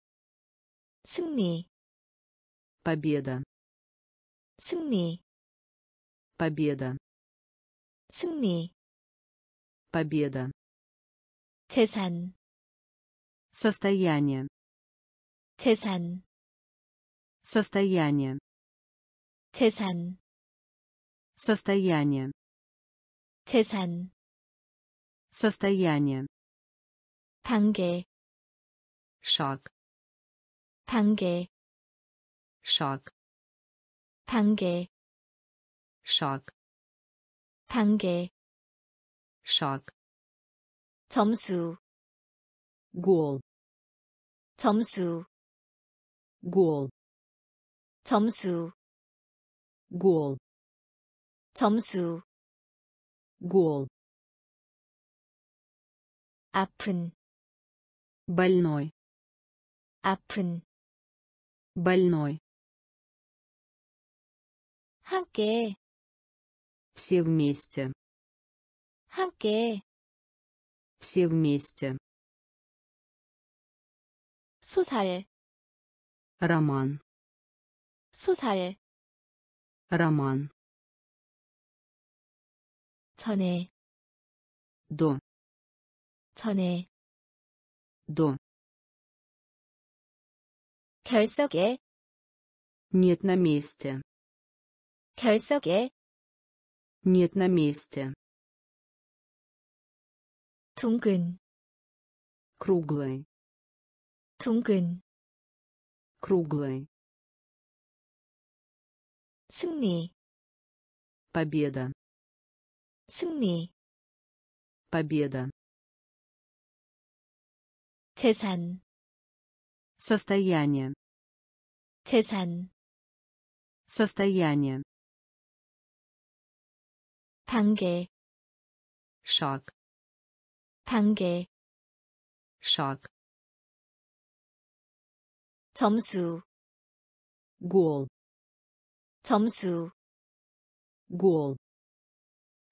승리 победа 승리 победа 승리 победа 재산 состояние 재산 состояние 재산 состояние 재산 состояние 단계 шаг 단계 шаг 단계 шаг 단계 шаг, 점수, гол, 점수, гол, 점수, гол, 점수, гол, 아픈, больной, 아픈, больной, 함께, все вместе, 함께, все вместе, 소살, роман, 소살, роман, 전에, до, 전에, до, 결석에, нет на месте, 결석에, нет на месте, 둥근, круглый, 둥근, круглый, 승리, победа, 승리, победа, 재산, состояние, 재산, состояние, 단계, шаг, 단계, шаг, 점수, гол, 점수, гол,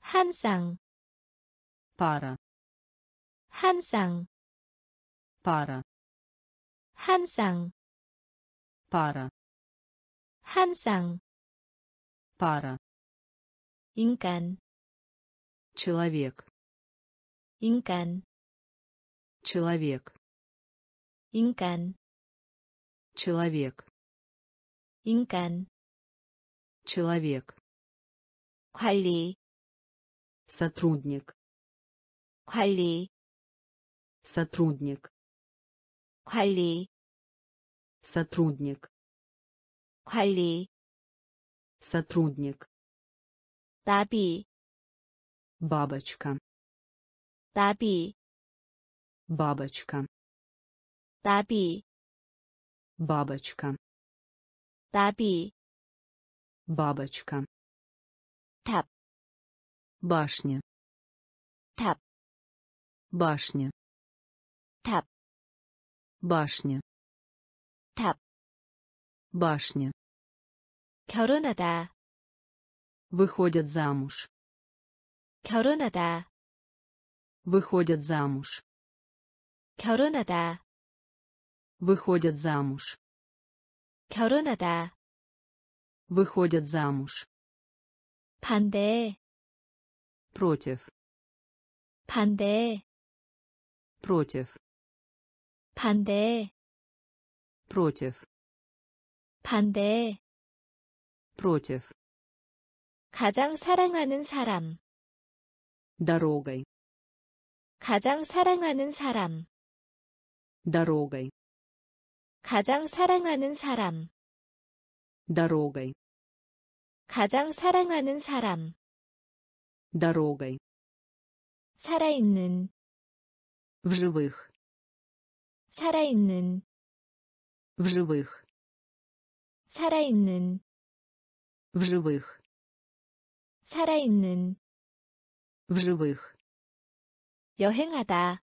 한 쌍, пара, 한 쌍, пара, 한 쌍, пара, 한 쌍, пара, 인간, человек, 인간, человек, 인간, человек, 인간, человек, 관리, сотрудник, 관리, сотрудник, 관리, сотрудник, 관리, сотрудник, 나비, бабочка, 나비, бабочка, 나비, бабочка, 나비, бабочка, 탑, башня, 탑, башня, 탑, башня, 탑, башня, 결혼하다, выходят замуж, 결혼하다, выходят замуж, 결혼하다, выходят замуж, 결혼하다, выходят замуж, 반대, против, 반대, против, 반대, против, 반대, против, 가장 사랑하는 사람, дорогой, 가장 사랑하는 사람, дорогой, 가장 사랑하는 사람, дорогой, 가장 사랑하는 사람, дорогой, 살아있는, в живых, 살아있는, в живых, 살아있는, в живых, 살아있는, в живых, 여행하다,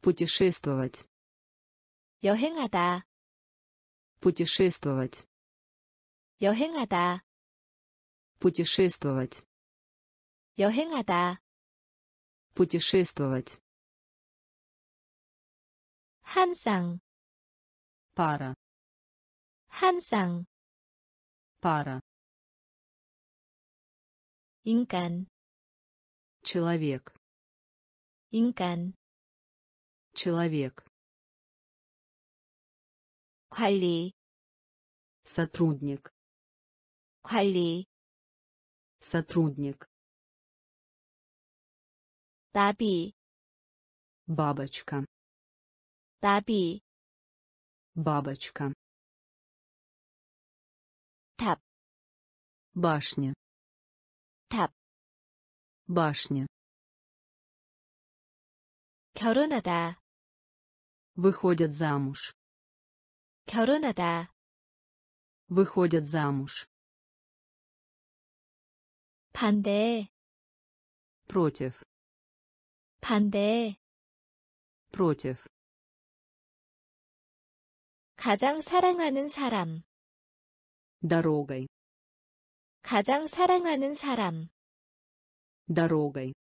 путешествовать, 여행하다, путешествовать, 여행하다, путешествовать, 여행하다, путешествовать, 한 쌍, пара, 한 쌍, пара, 인간, человек, 인간, человек, 관리, сотрудник, 관리, сотрудник, 나비, бабочка, 나비, бабочка, 탑, башня, 탑, башня, 결혼하다, Выходят замуж. 결혼하다, Выходят замуж. 반대, Против. 반대, Против. 가장 사랑하는 사람, Дорогой. 가장 사랑하는 사람, Дорогой.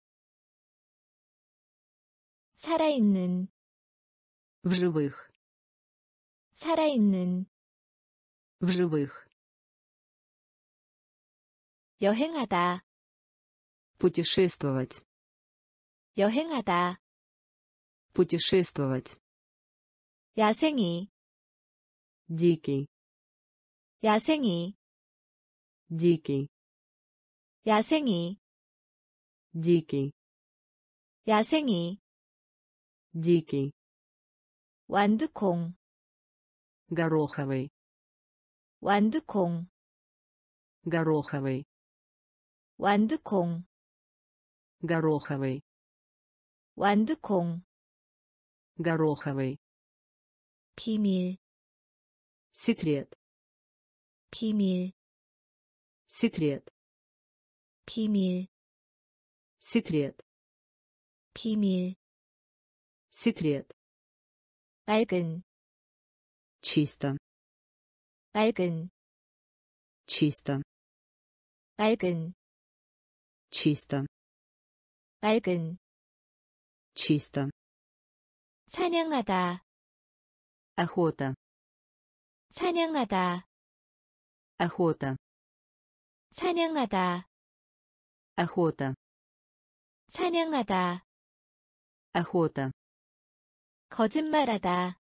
살아있는, В живых. 살아있는, В живых. 여행하다, Путешествовать. 여행하다, Путешествовать. 야생이, Дикий. 야생이, Дикий. 야생이, Дикий. 야생이, Дикий. 완두콩, Гороховый. 완두콩, Гороховый. 완두콩, Гороховый. 완두콩, Гороховый. 비밀, Секрет. 비밀, Секрет. 비밀, Секрет. 비밀, Секрет. 맑은, Чисто. 맑은, Чисто. 맑은, Чисто. 맑은, Чисто. 사냥하다, Охота. 사냥하다, Охота. 사냥하다, Охота. 사냥하다, Охота. 거짓말하다,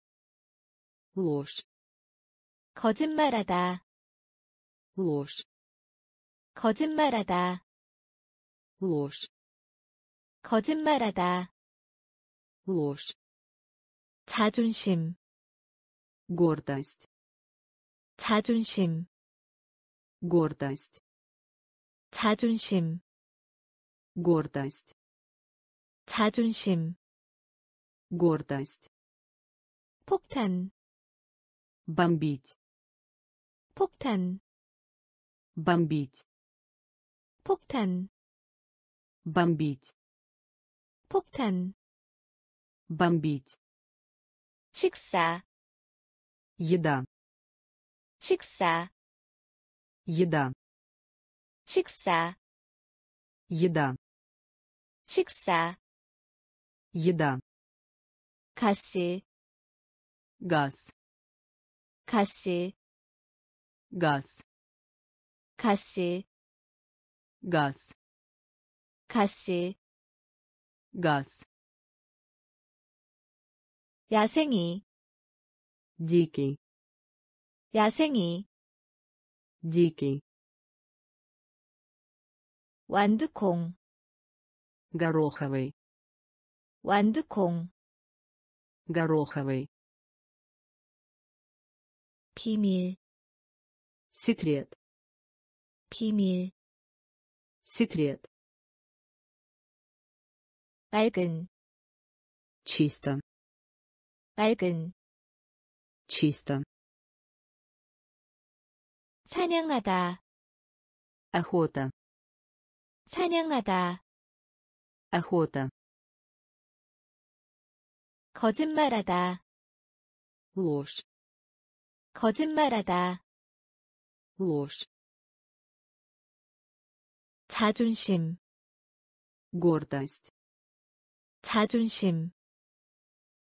Ложь. 거짓말하다, Ложь. 거짓말하다, Ложь. 거짓말하다, Ложь. 자존심, Гордость. 자존심, Гордость. 자존심, Гордость. 자존심, Гордость. 폭탄, Бомбить. 폭탄, Бомбить. 폭탄, Бомбить. 폭탄, Бомбить. 식사, Еда. 식사, Еда. 식사, Еда. 식사, Еда. 가시, Газ. 가시, Газ. 가시, Газ. 가시, Газ. 야생이, Дикий. 야생이, Дикий. 완두콩, Гороховый. 완두콩, Гороховый. 비밀, Секрет. 비밀, Секрет. 맑은, Чисто. 맑은, Чисто. 사냥하다, Охота. 사냥하다, Охота. 거짓말하다, Ложь. 거짓말하다, Ложь. 자존심, Гордость. 자존심,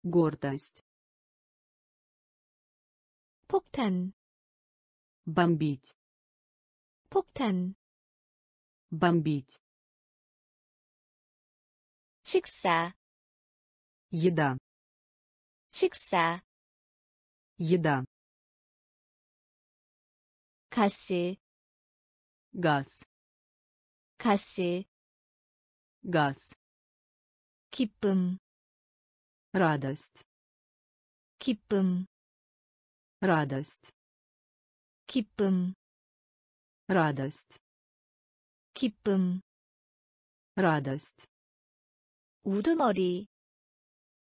Гордость. 폭탄, Бомбить. 폭탄, Бомбить. 식사, Еда. 식사, Еда. 가시, Газ. 가시, Газ. 기쁨, Радость. 기쁨, Радость. 기쁨, Радость. 기쁨, Радость. 우두머리,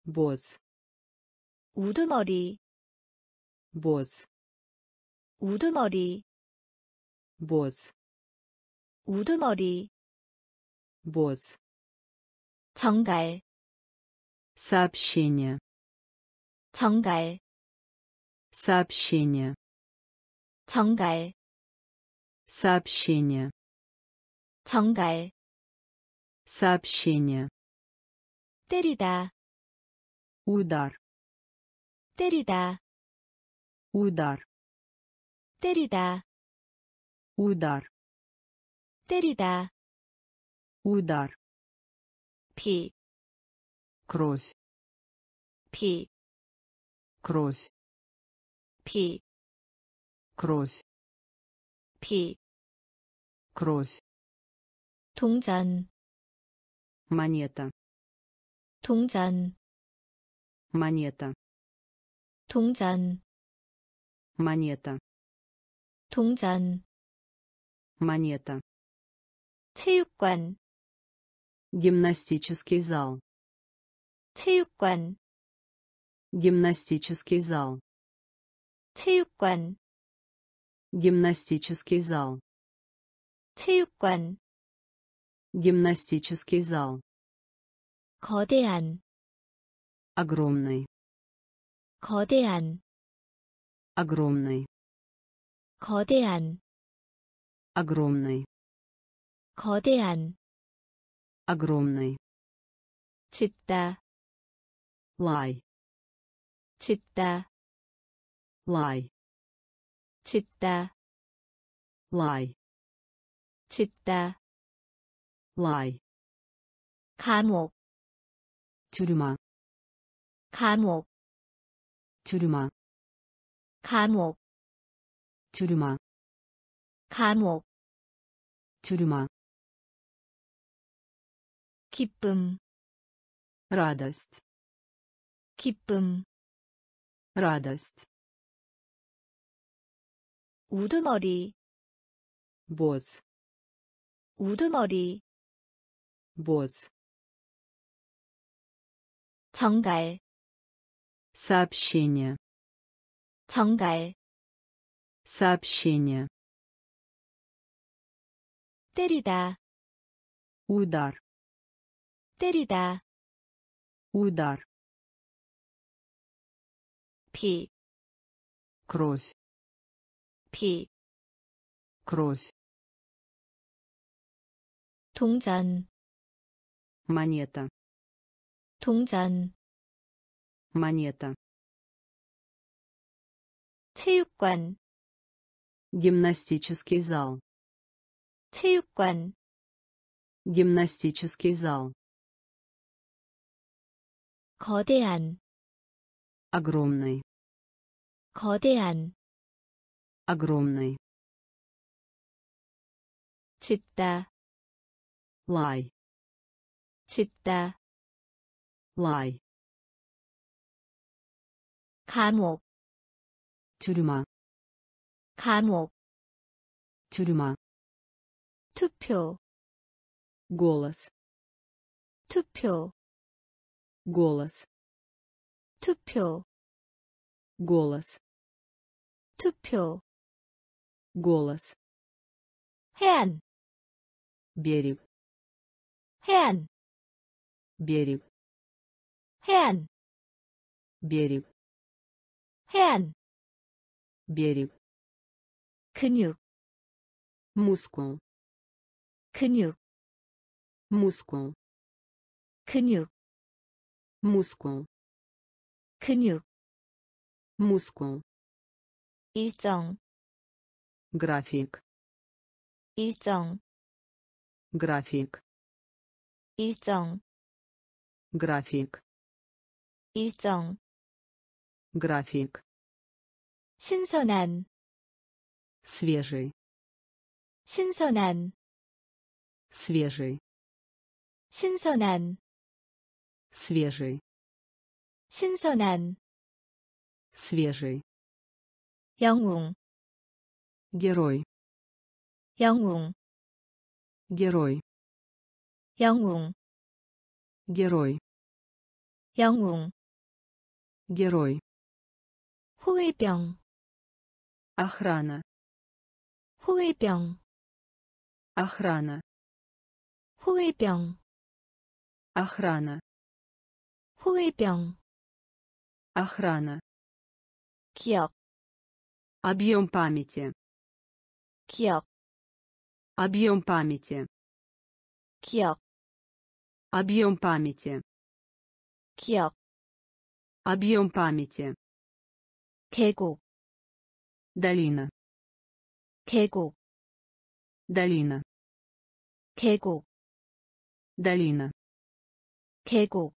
боз 우두머리 боз 우두머리 боз 우두머리 боз 정갈 сообщение 정갈 сообщение 정갈 сообщение 정갈 сообщение 때리다 удар 때리다 удар 때리다 удар 때리다 удар 피, кровь 피, кровь 피, кровь 피, кровь 동전, монета 동전, монета 동전, монета 동전, монета 체육관, гимнастический зал 체육관, гимнастический зал 체육관, гимнастический зал 체육관, гимнастический зал 거대한, огромный 거대한, огромный 거대한, огромный 거대한, огромный 짖다, лай 짖다, лай 짖다, лай 짖다, лай 감옥, тюрьма 감옥, тюрьма 감옥, тюрьма 감옥, тюрьма 기쁨, радость 기쁨, радость 우두머리, боз 우두머리, боз 정갈, сообщение 정갈, сообщение 때리다, удар 때리다, удар 피, кровь 피, кровь 동전, монета 동전, монета 체육관, гимнастический зал 체육관, гимнастический зал 거대한, огромный 거대한, огромный 짖다, лай 짖다, лай 감옥, тюрьма 감옥, тюрьма 투표, голос 투표, голос 투표, голос 투표, голос 해안, берег 해안, берег 해안, берег 해안, берег 근육, мускул 근육, мускул 근육, мускул 근육, мускул 일정, график 일정, график 일정, график 일정, график 신선한, свежий 신선한, свежий 신선한, свежий 신선한, свежий 영웅, герой 영웅, герой 영웅, герой 영웅, Герой. 호위병, Охрана. 호위병, Охрана. 호위병, Охрана. 호위병, Охрана. 기억, Объем памяти. 기억, Объем памяти. 기억, Объем памяти. 기억, Объем памяти. 계곡, Долина. 계곡, Долина. 계곡, Долина. 계곡,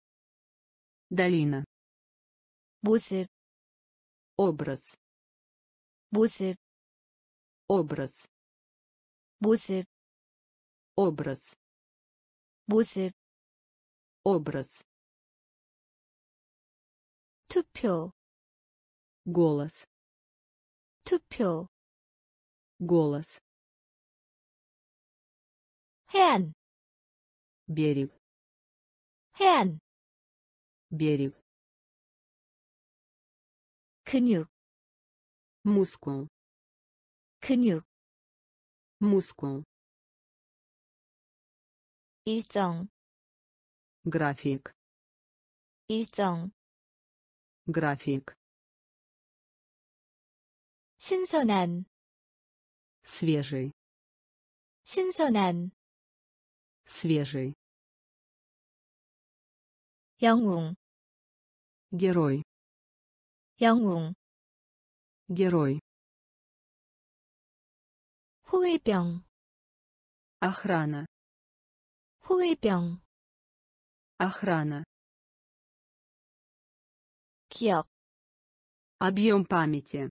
Долина. 모습, Образ. 모습, Образ. 모습, Образ. 모습, Образ. 투표, Голос. 투표, Голос. 해안, Берег. 해안, Берег. 근육, Мускул. 근육, Мускул. 일정, График. 일정, График. 신선한, Свежий. 신선한, Свежий. 영웅, Герой. 영웅, Герой. 호위병, Охрана. 호위병, Охрана. 기억, Объем памяти.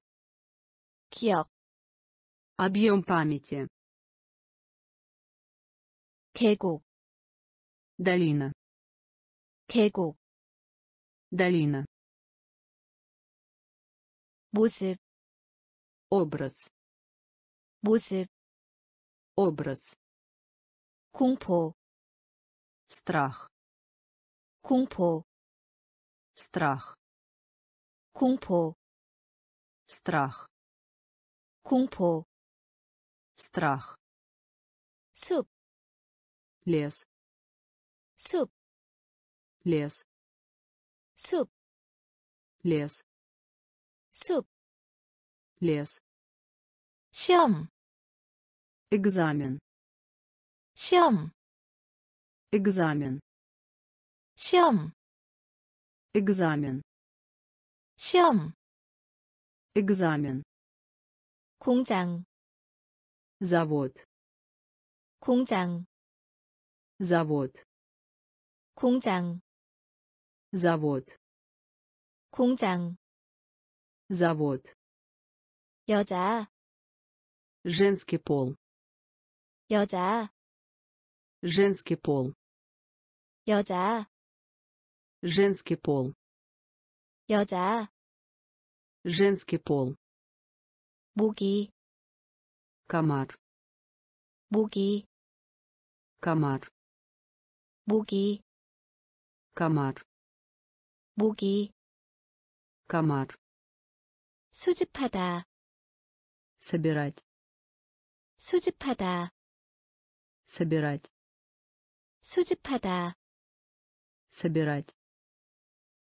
기억, Объем памяти. 계곡, Долина. 계곡, Долина. 모습, Образ. 모습, Образ. 공포, Страх. 공포, Страх. 공포, Страх. 공포, Страх. 숲, Лес. 숲, Лес. 숲, Лес. 숲, Лес. 시험, Экзамен. 시험, Экзамен. 시험, Экзамен. 시험, Экзамен. 공장, Завод. 공장, Завод. 공장, Завод. 공장, Завод. 여자, Женский пол. 여자, Женский пол. 여자, Женский пол. 여자, Женский пол. 모기, Комар. 모기, Комар. 모기, Комар. 모기, Комар. 수집하다, Собирать. 수집하다, Собирать. 수집하다, Собирать.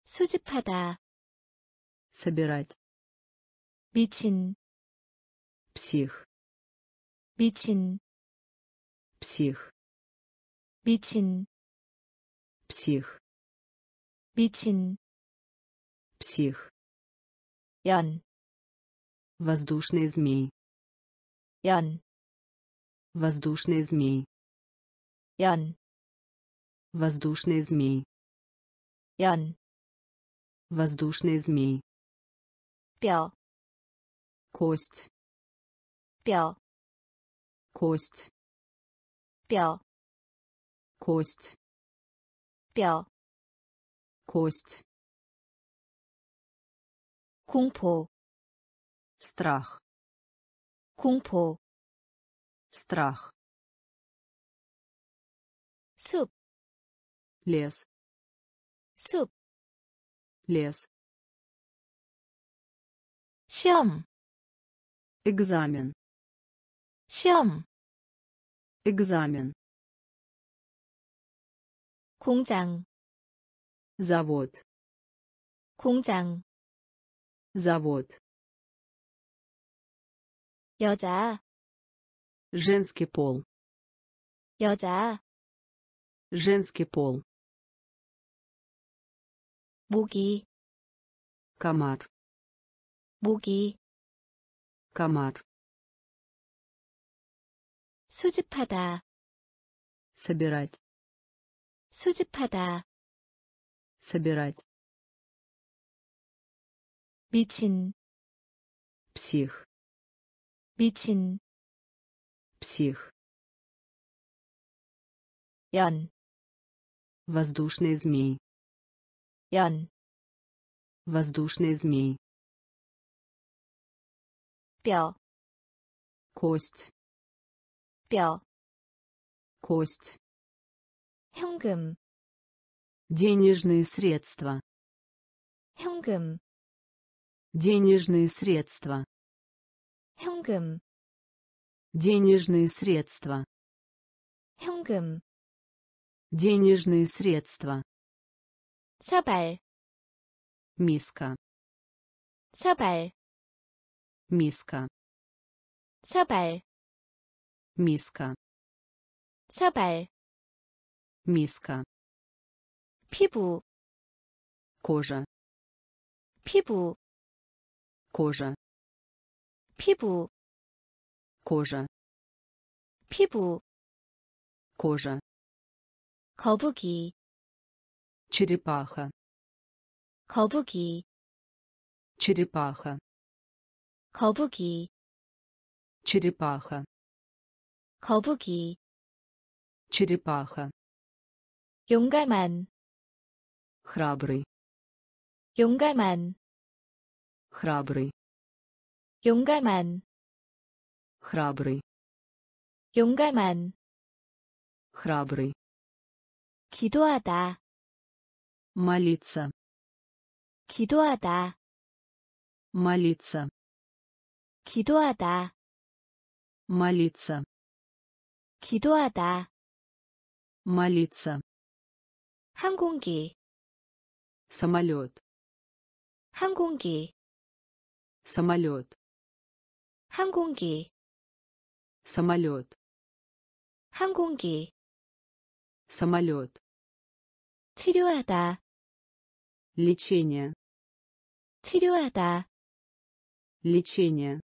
수집하다, Собирать. 미친, Псих. 미친, Псих. 미친, Псих. 미친, Псих. 연, Воздушный змей. 연, Воздушный змей. 연, Воздушный змей. 연, Воздушный змей. 뼈, Кость. 뼈, Кость. 뼈, Кость. 뼈, Кость. 공포, Страх. 공포, Страх. 숲, Лес. 숲, Лес. 시험 экзамен, 시험 экзамен, 공장 завод, 공장 завод, 여자 женский пол, 여자 женский пол, 모기 комар, 모기 комар, 수집하다 собирать, 수집하다 собирать, 미친 псих, 미친 псих, 연, воздушный змей, 연, воздушный змей, 뼈, кость, 뼈, кость, 현금, денежные средства, 현금, денежные средства, 현금, денежные средства, 현금, денежные средства, 사발, миска, 사발, миска, 사발, миска, 사발, миска, 피부, кожа, 피부, кожа, 피부, кожа, 피부, кожа, 거북이, черепаха, 거북이, черепаха, 거북이, черепаха, 거북이, черепаха, 용감한, храбрый, 용감한, храбрый, 용감한, храбрый, 용감한, храбрый, 기도하다, молиться, 기도하다, молиться, 기도하다, молиться, 기도하다, молиться, 항공기, самолет, 항공기, самолет, 항공기, самолет, 항공기, самолет, 치료하다, лечение, 치료하다, лечение,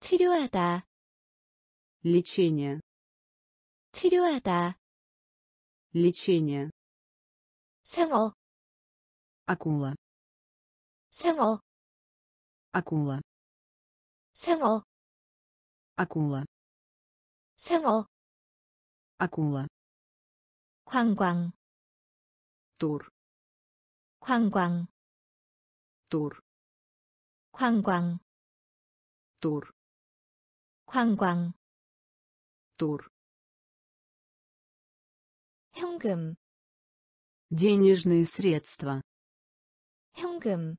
치료하다, лечение, 치료하다, лечение, 상어, акула, 상어, акула, 상어, акула, 상어, акула, 관광, тур, 관광, тур, 관광, тур, 관광, тур, 현금, денежные средства, 현금,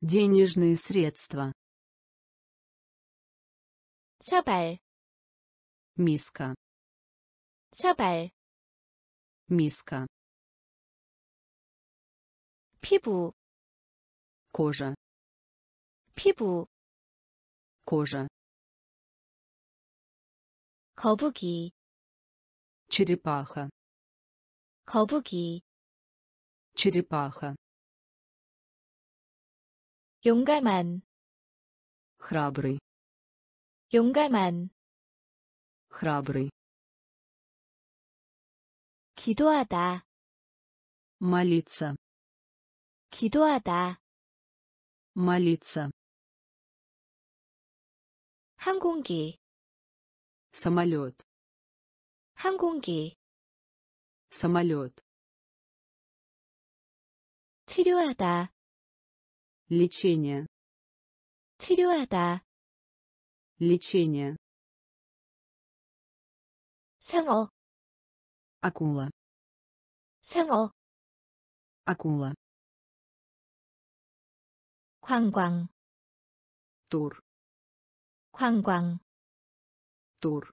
денежные средства, 사발, миска, 사발, миска, 피부, кожа, 피부, кожа, 거북이, черепаха, 거북이, черепаха, 용감한, храбрый, 용감한, храбрый, 기도하다, молиться, 기도하다, молиться, 항공기, самолет, 항공기, самолет, 치료하다, лечение, 치료하다, лечение, 상어, акула, 상어, акула, 관광, тур 관광, тур